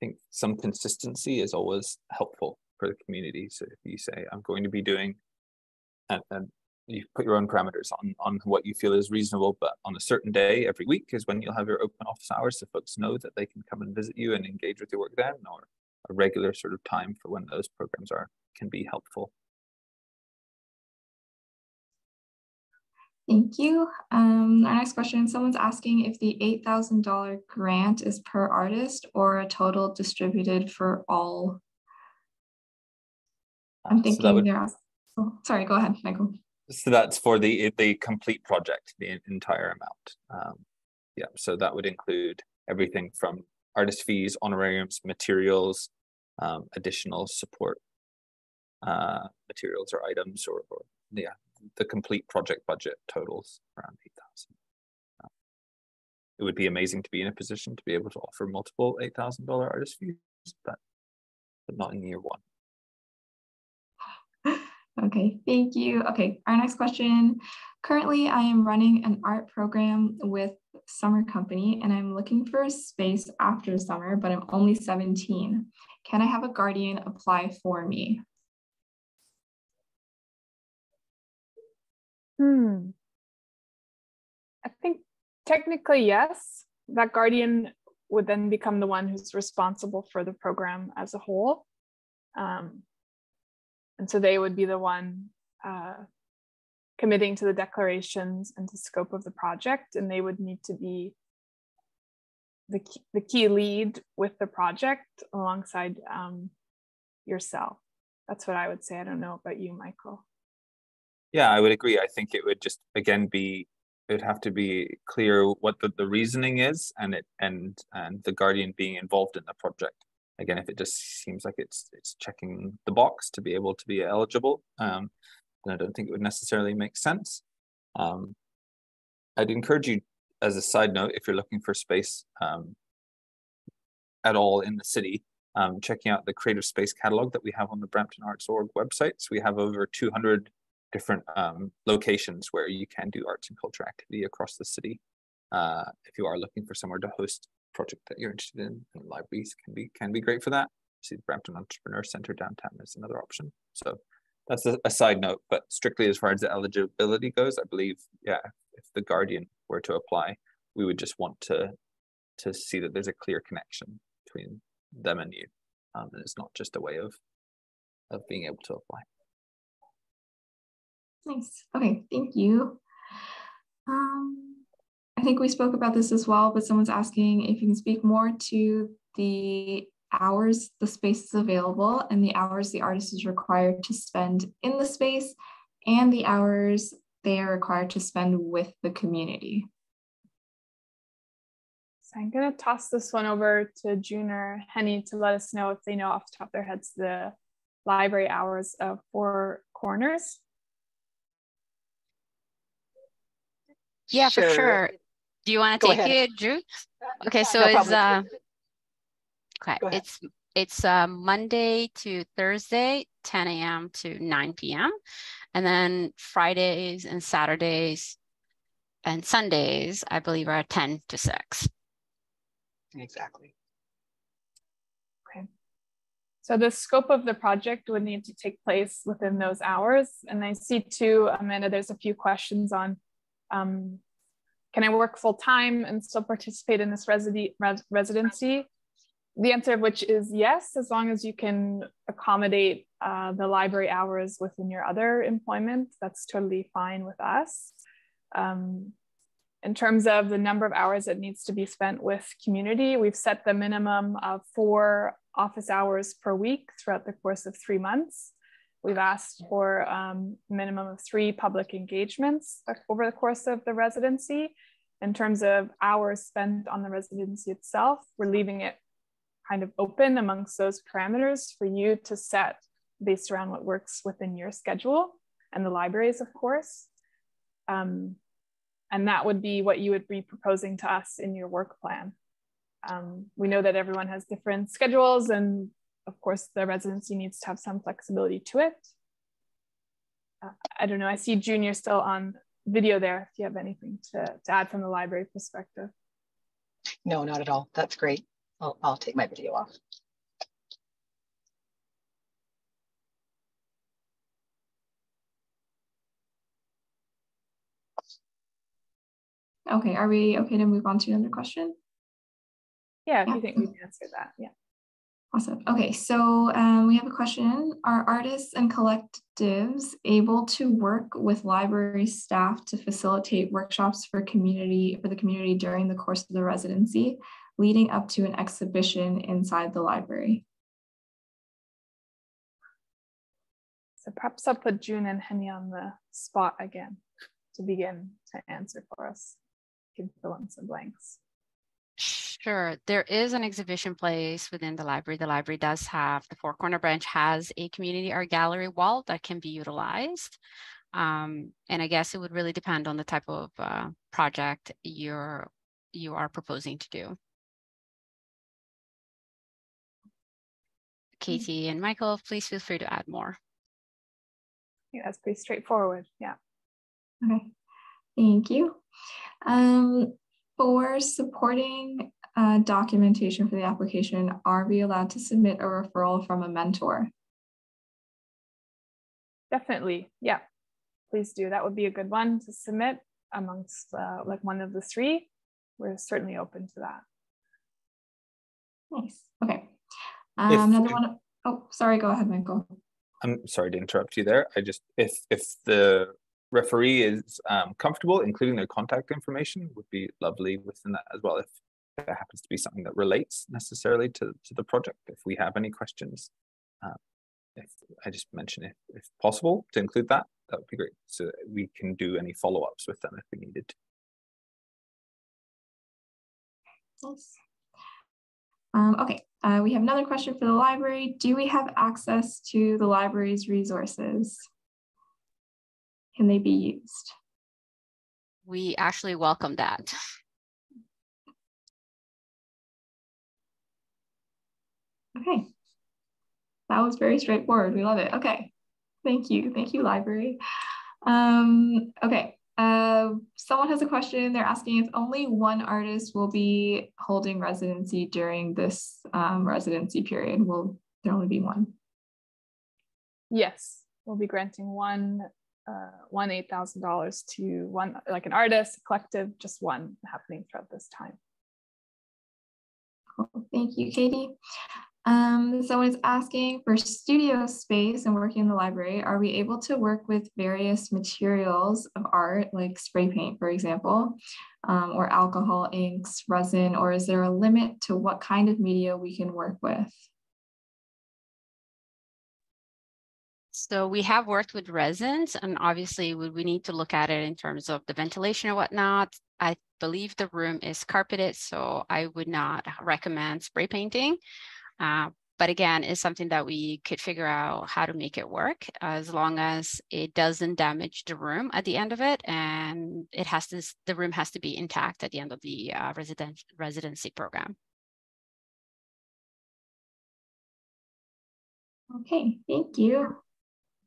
I think some consistency is always helpful for the community. So if you say, I'm going to be doing, and, and you put your own parameters on on what you feel is reasonable but on a certain day every week is when you'll have your open office hours so folks know that they can come and visit you and engage with your work then or a regular sort of time for when those programs are can be helpful Thank you. Um, our next question, someone's asking if the $8,000 grant is per artist or a total distributed for all. I'm thinking so would, they're, oh, sorry, go ahead, Michael. So that's for the the complete project, the entire amount. Um, yeah, so that would include everything from artist fees, honorariums, materials, um, additional support uh, materials or items, or, or, yeah, the complete project budget totals around eight thousand. Um, it would be amazing to be in a position to be able to offer multiple eight thousand dollar artist fees, but but not in year one. Okay, thank you. Okay, our next question. Currently, I am running an art program with Summer Company and I'm looking for a space after summer, but I'm only 17. Can I have a guardian apply for me? Hmm. I think technically, yes. That guardian would then become the one who's responsible for the program as a whole. Um, and so they would be the one uh, committing to the declarations and to scope of the project, and they would need to be the key, the key lead with the project alongside um, yourself. That's what I would say. I don't know about you, Michael. Yeah, I would agree. I think it would just again be it would have to be clear what the, the reasoning is and it and and the guardian being involved in the project again, if it just seems like it's it's checking the box to be able to be eligible, um, then I don't think it would necessarily make sense. Um, I'd encourage you, as a side note, if you're looking for space um, at all in the city, um, checking out the creative space catalog that we have on the Brampton Arts.org website. So we have over 200 different um, locations where you can do arts and culture activity across the city. Uh, if you are looking for somewhere to host a project that you're interested in, and libraries can be can be great for that. See the Brampton Entrepreneur Center downtown is another option. So that's a, a, side note, but strictly as far as the eligibility goes, I believe, yeah, if the Guardian were to apply, we would just want to to see that there's a clear connection between them and you, um, and it's not just a way of of being able to apply. Nice. Okay, thank you. Um, I think we spoke about this as well, but someone's asking if you can speak more to the hours the space is available and the hours the artist is required to spend in the space and the hours they are required to spend with the community. So I'm going to toss this one over to June or Henny to let us know if they know off the top of their heads the library hours of Four Corners. Yeah, sure. for sure. Do you want to take ahead. it, Drew? Okay, so no it's uh, okay, it's it's uh, Monday to Thursday, 10 a.m. to 9 p.m. And then Fridays and Saturdays and Sundays, I believe, are 10 to 6. Exactly. Okay. So the scope of the project would need to take place within those hours. And I see too, Amanda, there's a few questions on, um, can I work full time and still participate in this resi res residency? The answer of which is yes, as long as you can accommodate uh, the library hours within your other employment, that's totally fine with us. Um, in terms of the number of hours that needs to be spent with community, we've set the minimum of four office hours per week throughout the course of three months. We've asked for um, minimum of three public engagements over the course of the residency. In terms of hours spent on the residency itself, we're leaving it kind of open amongst those parameters for you to set based around what works within your schedule and the libraries, of course. Um, and that would be what you would be proposing to us in your work plan. Um, we know that everyone has different schedules and of course the residency needs to have some flexibility to it. Uh, I don't know, I see Junior still on video there. If you have anything to, to add from the library perspective. No, not at all. That's great. I'll, I'll take my video off. Okay, are we okay to move on to another question? Yeah, if yeah. you think we can answer that, yeah. Awesome. Okay, so um, we have a question. Are artists and collectives able to work with library staff to facilitate workshops for community for the community during the course of the residency, leading up to an exhibition inside the library? So perhaps I'll put June and Henny on the spot again to begin to answer for us You can fill in some blanks. Sure. There is an exhibition place within the library. The library does have, the Four Corner branch has a community art gallery wall that can be utilized. Um, and I guess it would really depend on the type of uh, project you're, you are proposing to do. Katie and Michael, please feel free to add more. Yeah, that's pretty straightforward. Yeah. Okay. Thank you. Um, for supporting uh, documentation for the application, are we allowed to submit a referral from a mentor? Definitely, yeah. Please do. That would be a good one to submit amongst uh, like one of the three. We're certainly open to that. Nice. Okay. Um, if, another one. Oh, sorry. Go ahead, Michael. I'm sorry to interrupt you there. I just if if the referee is um, comfortable, including their contact information would be lovely within that as well. If there happens to be something that relates necessarily to, to the project, if we have any questions, uh, if I just mention if, if possible to include that, that would be great. So we can do any follow-ups with them if we needed. Yes. Um, okay, uh, we have another question for the library. Do we have access to the library's resources? can they be used? We actually welcome that. Okay. That was very straightforward. We love it. Okay. Thank you. Thank you, library. Um, okay. Uh, someone has a question. They're asking if only one artist will be holding residency during this um, residency period. Will there only be one? Yes, we'll be granting one uh, one eight thousand dollars to one like an artist, collective, just one happening throughout this time. Cool. Thank you, Katie. Um, someone is asking for studio space and working in the library. Are we able to work with various materials of art, like spray paint, for example, um, or alcohol, inks, resin, or is there a limit to what kind of media we can work with? So we have worked with resins and obviously we need to look at it in terms of the ventilation and whatnot. I believe the room is carpeted, so I would not recommend spray painting. Uh, but again, it's something that we could figure out how to make it work as long as it doesn't damage the room at the end of it. And it has to, the room has to be intact at the end of the uh, resident, residency program. Okay, thank you.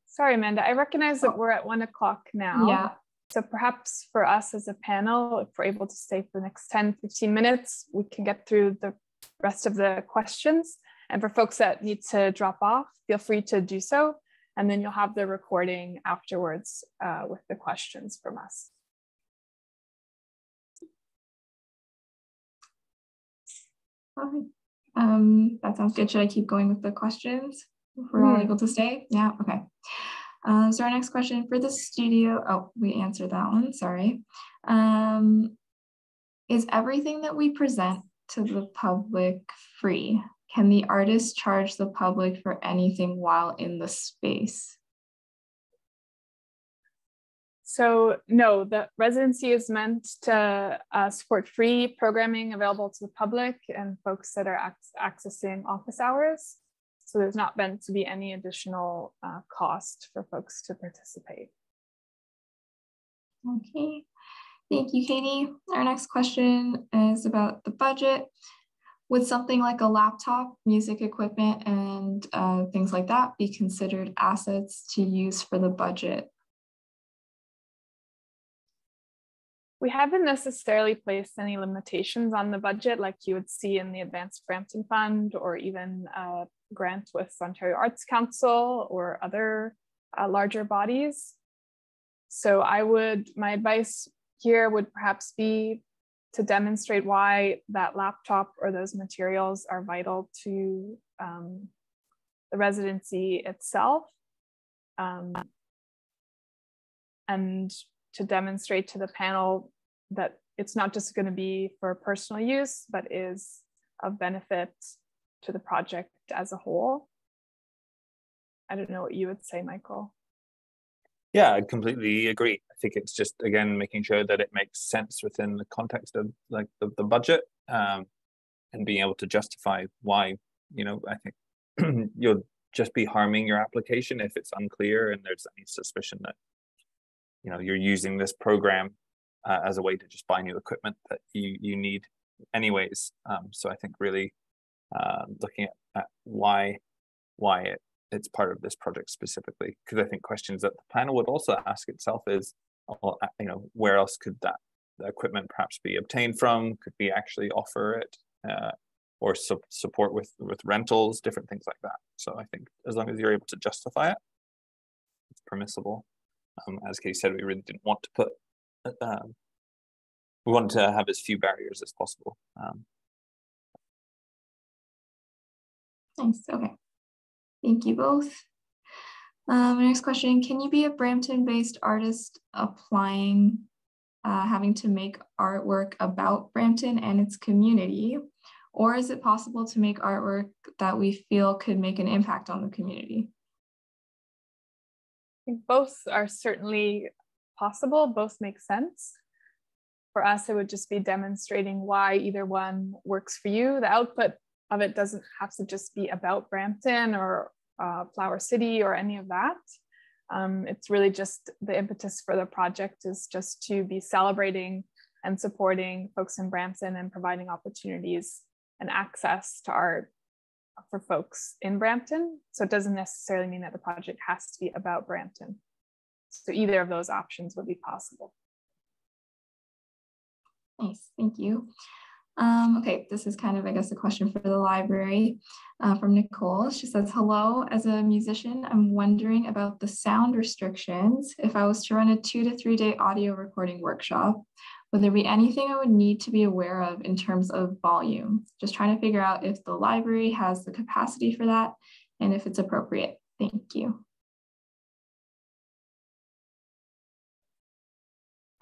Sorry, Amanda, I recognize that we're at one o'clock now. Yeah. So perhaps for us as a panel, if we're able to stay for the next 10, 15 minutes, we can get through the rest of the questions. And for folks that need to drop off, feel free to do so. And then you'll have the recording afterwards uh, with the questions from us. Okay. Um, that sounds good. Should I keep going with the questions? If we're all hmm. able to stay? Yeah, okay. Uh, so our next question for the studio, oh, we answered that one, sorry. Um, is everything that we present to the public free? Can the artist charge the public for anything while in the space? So no, the residency is meant to uh, support free programming available to the public and folks that are accessing office hours. So there's not meant to be any additional uh, cost for folks to participate. Okay, thank you, Katie. Our next question is about the budget. Would something like a laptop, music equipment, and uh, things like that be considered assets to use for the budget? We haven't necessarily placed any limitations on the budget like you would see in the Advance Brampton Fund or even a grant with Ontario Arts Council or other uh, larger bodies. So I would, my advice here would perhaps be to demonstrate why that laptop or those materials are vital to um, the residency itself. Um, and to demonstrate to the panel that it's not just going to be for personal use, but is of benefit to the project as a whole. I don't know what you would say, Michael. Yeah, I completely agree. Think it's just again making sure that it makes sense within the context of like the, the budget um, and being able to justify why. You know, I think you'll just be harming your application if it's unclear and there's any suspicion that you know you're using this program uh, as a way to just buy new equipment that you you need anyways um, so i think really uh, looking at, at, why why it, it's part of this project specifically because i think questions that the panel would also ask itself is well, uh, you know where else could that equipment perhaps be obtained from could we actually offer it uh, or su- support with with rentals different things like that so i think as long as you're able to justify it it's permissible um, as Katie said, we really didn't want to put, um, we wanted to have as few barriers as possible. Um, okay. Thank you both. Um, next question, can you be a Brampton-based artist applying, uh, having to make artwork about Brampton and its community? Or is it possible to make artwork that we feel could make an impact on the community? both are certainly possible, both make sense. For us, it would just be demonstrating why either one works for you. The output of it doesn't have to just be about Brampton or uh, Flower City or any of that. Um, it's really just the impetus for the project is just to be celebrating and supporting folks in Brampton and providing opportunities and access to art for folks in Brampton. So it doesn't necessarily mean that the project has to be about Brampton. So either of those options would be possible. Nice, thank you. Um, okay, this is kind of, I guess, a question for the library uh, from Nicole. She says, hello, as a musician, I'm wondering about the sound restrictions. If I was to run a two to three day audio recording workshop, would there be anything I would need to be aware of in terms of volume? Just trying to figure out if the library has the capacity for that and if it's appropriate. Thank you.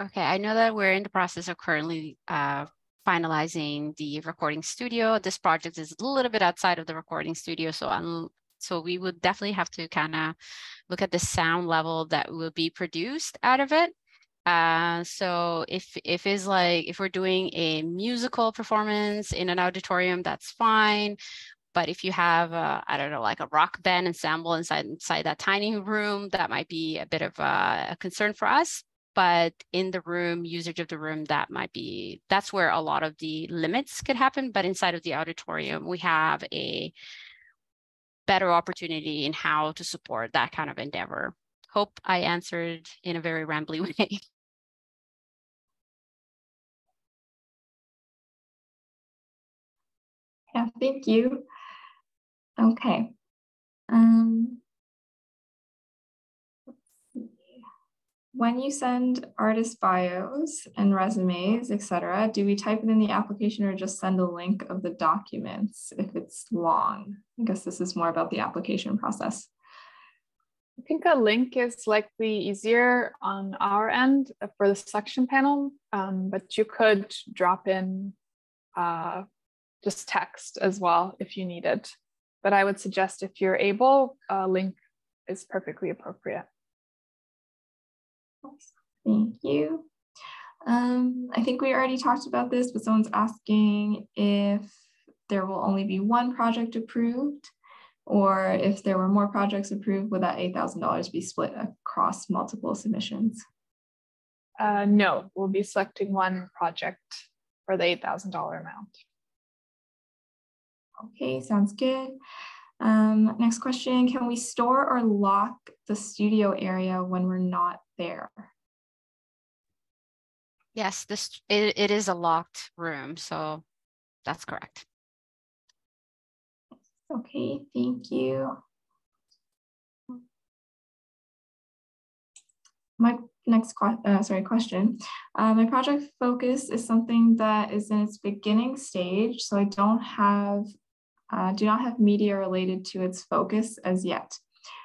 Okay, I know that we're in the process of currently uh, finalizing the recording studio. This project is a little bit outside of the recording studio, so so we would definitely have to kind of look at the sound level that will be produced out of it. Uh, so if if it's like if we're doing a musical performance in an auditorium, that's fine. But if you have I don't know like a rock band ensemble inside inside that tiny room, that might be a bit of a, a concern for us. But in the room, usage of the room, that might be that's where a lot of the limits could happen. But inside of the auditorium, we have a better opportunity in how to support that kind of endeavor. Hope I answered in a very rambly way. Yeah, thank you. Okay. Um, when you send artist bios and resumes, etc., do we type it in the application or just send a link of the documents if it's long? I guess this is more about the application process. I think a link is likely easier on our end for the selection panel, um, but you could drop in uh, just text as well if you needed. But I would suggest if you're able, a link is perfectly appropriate. Thank you. Um, I think we already talked about this, but someone's asking if there will only be one project approved or if there were more projects approved, would that $8,000 be split across multiple submissions? Uh, no, we'll be selecting one project for the $8,000 amount. Okay, sounds good. Um, next question, can we store or lock the studio area when we're not there? Yes, this it, it is a locked room, so that's correct. Okay, thank you. My next uh, sorry question. Uh, my project focus is something that is in its beginning stage, so I don't have uh, do not have media related to its focus as yet.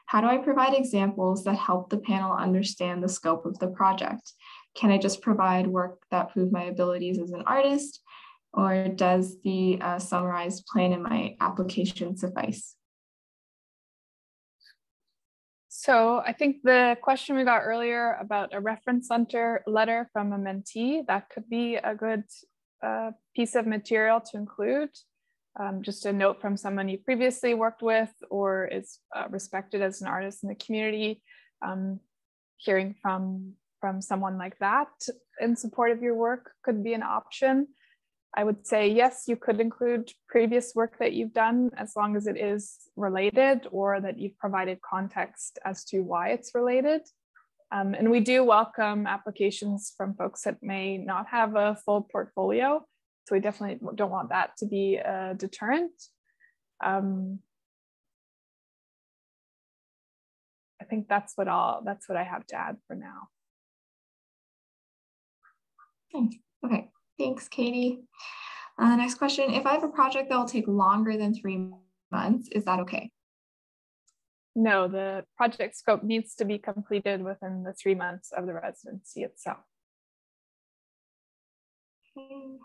How do I provide examples that help the panel understand the scope of the project? Can I just provide work that prove my abilities as an artist? Or does the uh, summarized plan in my application suffice? So I think the question we got earlier about a reference letter, letter from a mentee, that could be a good uh, piece of material to include um, just a note from someone you previously worked with or is uh, respected as an artist in the community, um, hearing from, from someone like that in support of your work could be an option. I would say, yes, you could include previous work that you've done as long as it is related or that you've provided context as to why it's related. Um, and we do welcome applications from folks that may not have a full portfolio. So we definitely don't want that to be a deterrent. Um, I think that's what all that's what I have to add for now. Okay, thanks, Katie. Uh, next question, if I have a project that will take longer than three months, is that okay? No, the project scope needs to be completed within the three months of the residency itself. Okay.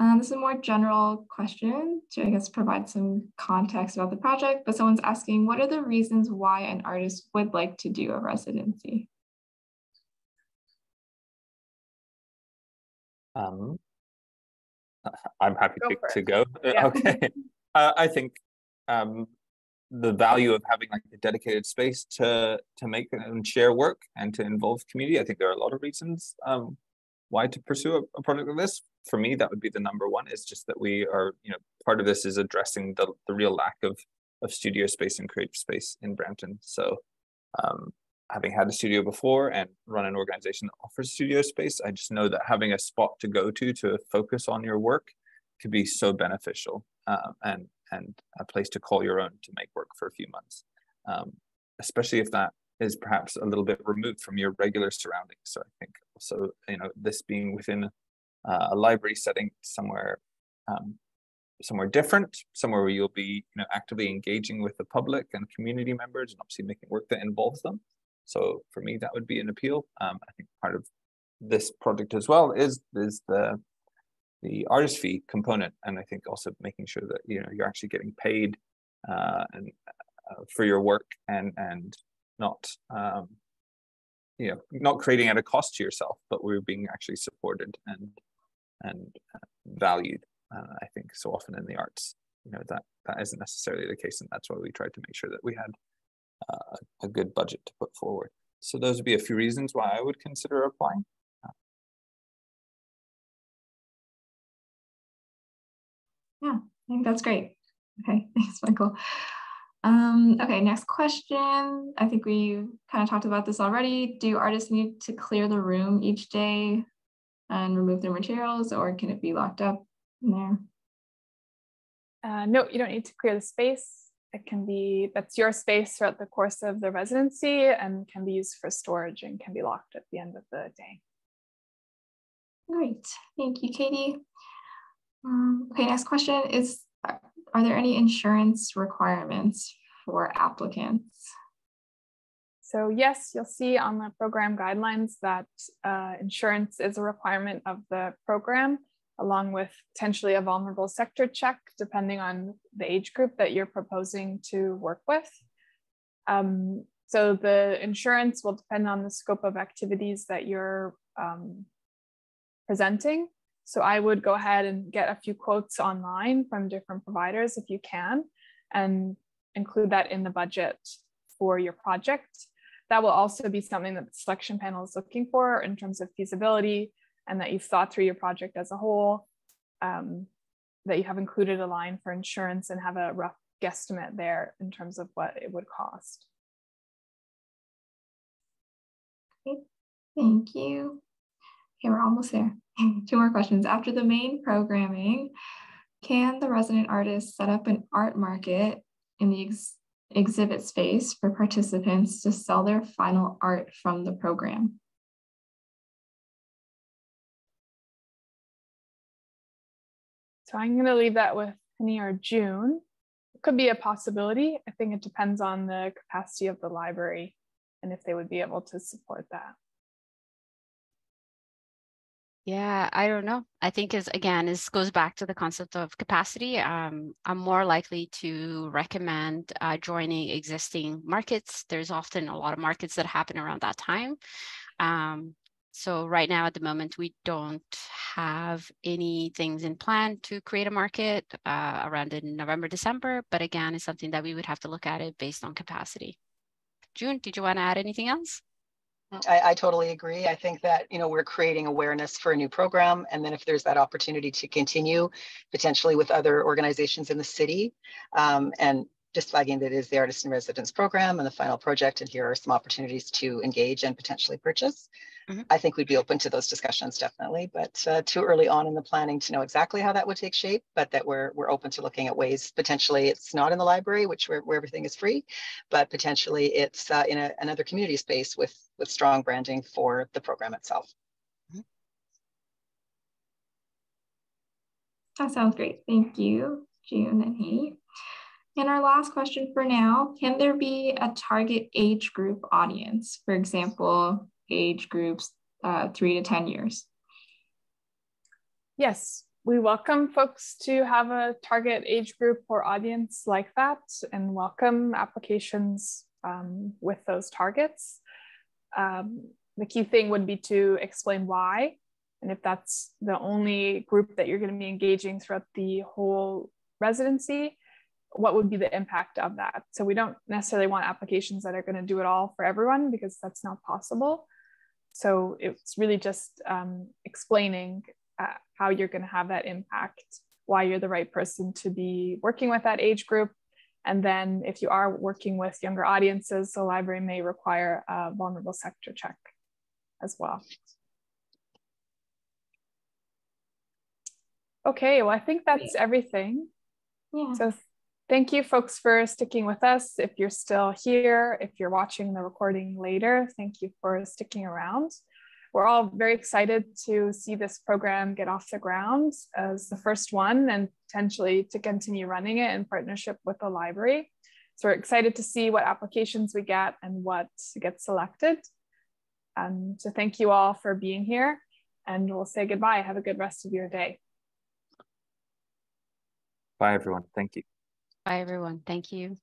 Um, this is a more general question to, I guess, provide some context about the project, but someone's asking, what are the reasons why an artist would like to do a residency? Um, I'm happy to, to go. Yeah. Okay. uh, I think um, the value of having like a dedicated space to to make and share work and to involve community. I think there are a lot of reasons um, why to pursue a, a project like this for me that would be the number one is just that we are you know part of this is addressing the, the real lack of of studio space and creative space in brampton so um, having had a studio before and run an organization that offers studio space i just know that having a spot to go to to focus on your work could be so beneficial um, and and a place to call your own to make work for a few months um, especially if that is perhaps a little bit removed from your regular surroundings. So I think also, you know, this being within uh, a library setting somewhere, um, somewhere different, somewhere where you'll be, you know, actively engaging with the public and community members, and obviously making work that involves them. So for me, that would be an appeal. Um, I think part of this project as well is is the the artist fee component, and I think also making sure that you know you're actually getting paid uh, and uh, for your work and and not um, you know not creating at a cost to yourself but we're being actually supported and and uh, valued uh, i think so often in the arts. You know that that isn't necessarily the case and that's why we tried to make sure that we had uh, a good budget to put forward. So those would be a few reasons why i would consider applying. Yeah i think that's great. Okay thanks michael um, okay, next question. I think we kind of talked about this already. Do artists need to clear the room each day and remove their materials or can it be locked up in there? Uh, no, you don't need to clear the space. It can be, that's your space throughout the course of the residency and can be used for storage and can be locked at the end of the day. Great, thank you, Katie. Um, okay, next question is, are there any insurance requirements for applicants? So yes, you'll see on the program guidelines that uh, insurance is a requirement of the program, along with potentially a vulnerable sector check, depending on the age group that you're proposing to work with. Um, so the insurance will depend on the scope of activities that you're um, presenting. So I would go ahead and get a few quotes online from different providers if you can, and include that in the budget for your project that will also be something that the selection panel is looking for in terms of feasibility and that you've thought through your project as a whole, um, that you have included a line for insurance and have a rough guesstimate there in terms of what it would cost. Okay, thank you. Okay, we're almost there. Two more questions. After the main programming, can the resident artist set up an art market in the exhibit space for participants to sell their final art from the program. So I'm going to leave that with Penny or June. It could be a possibility. I think it depends on the capacity of the library and if they would be able to support that. Yeah, I don't know. I think is again, this goes back to the concept of capacity. Um, I'm more likely to recommend uh, joining existing markets. There's often a lot of markets that happen around that time. Um, so right now at the moment, we don't have any things in plan to create a market uh, around in November, December. But again, it's something that we would have to look at it based on capacity. June, did you want to add anything else? I, I, totally agree. I think that you know we're creating awareness for a new program, and then if there's that opportunity to continue, potentially with other organizations in the city, um, and just flagging that is the Artist in Residence program and the final project, and here are some opportunities to engage and potentially purchase. Mm-hmm. I think we'd be open to those discussions definitely, but uh, too early on in the planning to know exactly how that would take shape. But that we're we're open to looking at ways potentially it's not in the library, which where, where everything is free, but potentially it's uh, in a, another community space with with strong branding for the program itself. Mm-hmm. That sounds great. Thank you, June and Katie. And our last question for now, can there be a target age group audience? For example, age groups uh, three to 10 years? Yes, we welcome folks to have a target age group or audience like that and welcome applications um, with those targets. Um, the key thing would be to explain why. And if that's the only group that you're going to be engaging throughout the whole residency, what would be the impact of that? So we don't necessarily want applications that are going to do it all for everyone because that's not possible. So it's really just um, explaining uh, how you're going to have that impact, why you're the right person to be working with that age group. And then if you are working with younger audiences, the library may require a vulnerable sector check as well. Okay, well, I think that's everything. Yeah. So Thank you folks for sticking with us. If you're still here, if you're watching the recording later, thank you for sticking around. We're all very excited to see this program get off the ground as the first one and potentially to continue running it in partnership with the library. So we're excited to see what applications we get and what gets selected. And so thank you all for being here and we'll say goodbye. Have a good rest of your day. Bye everyone. Thank you. Bye, everyone. Thank you.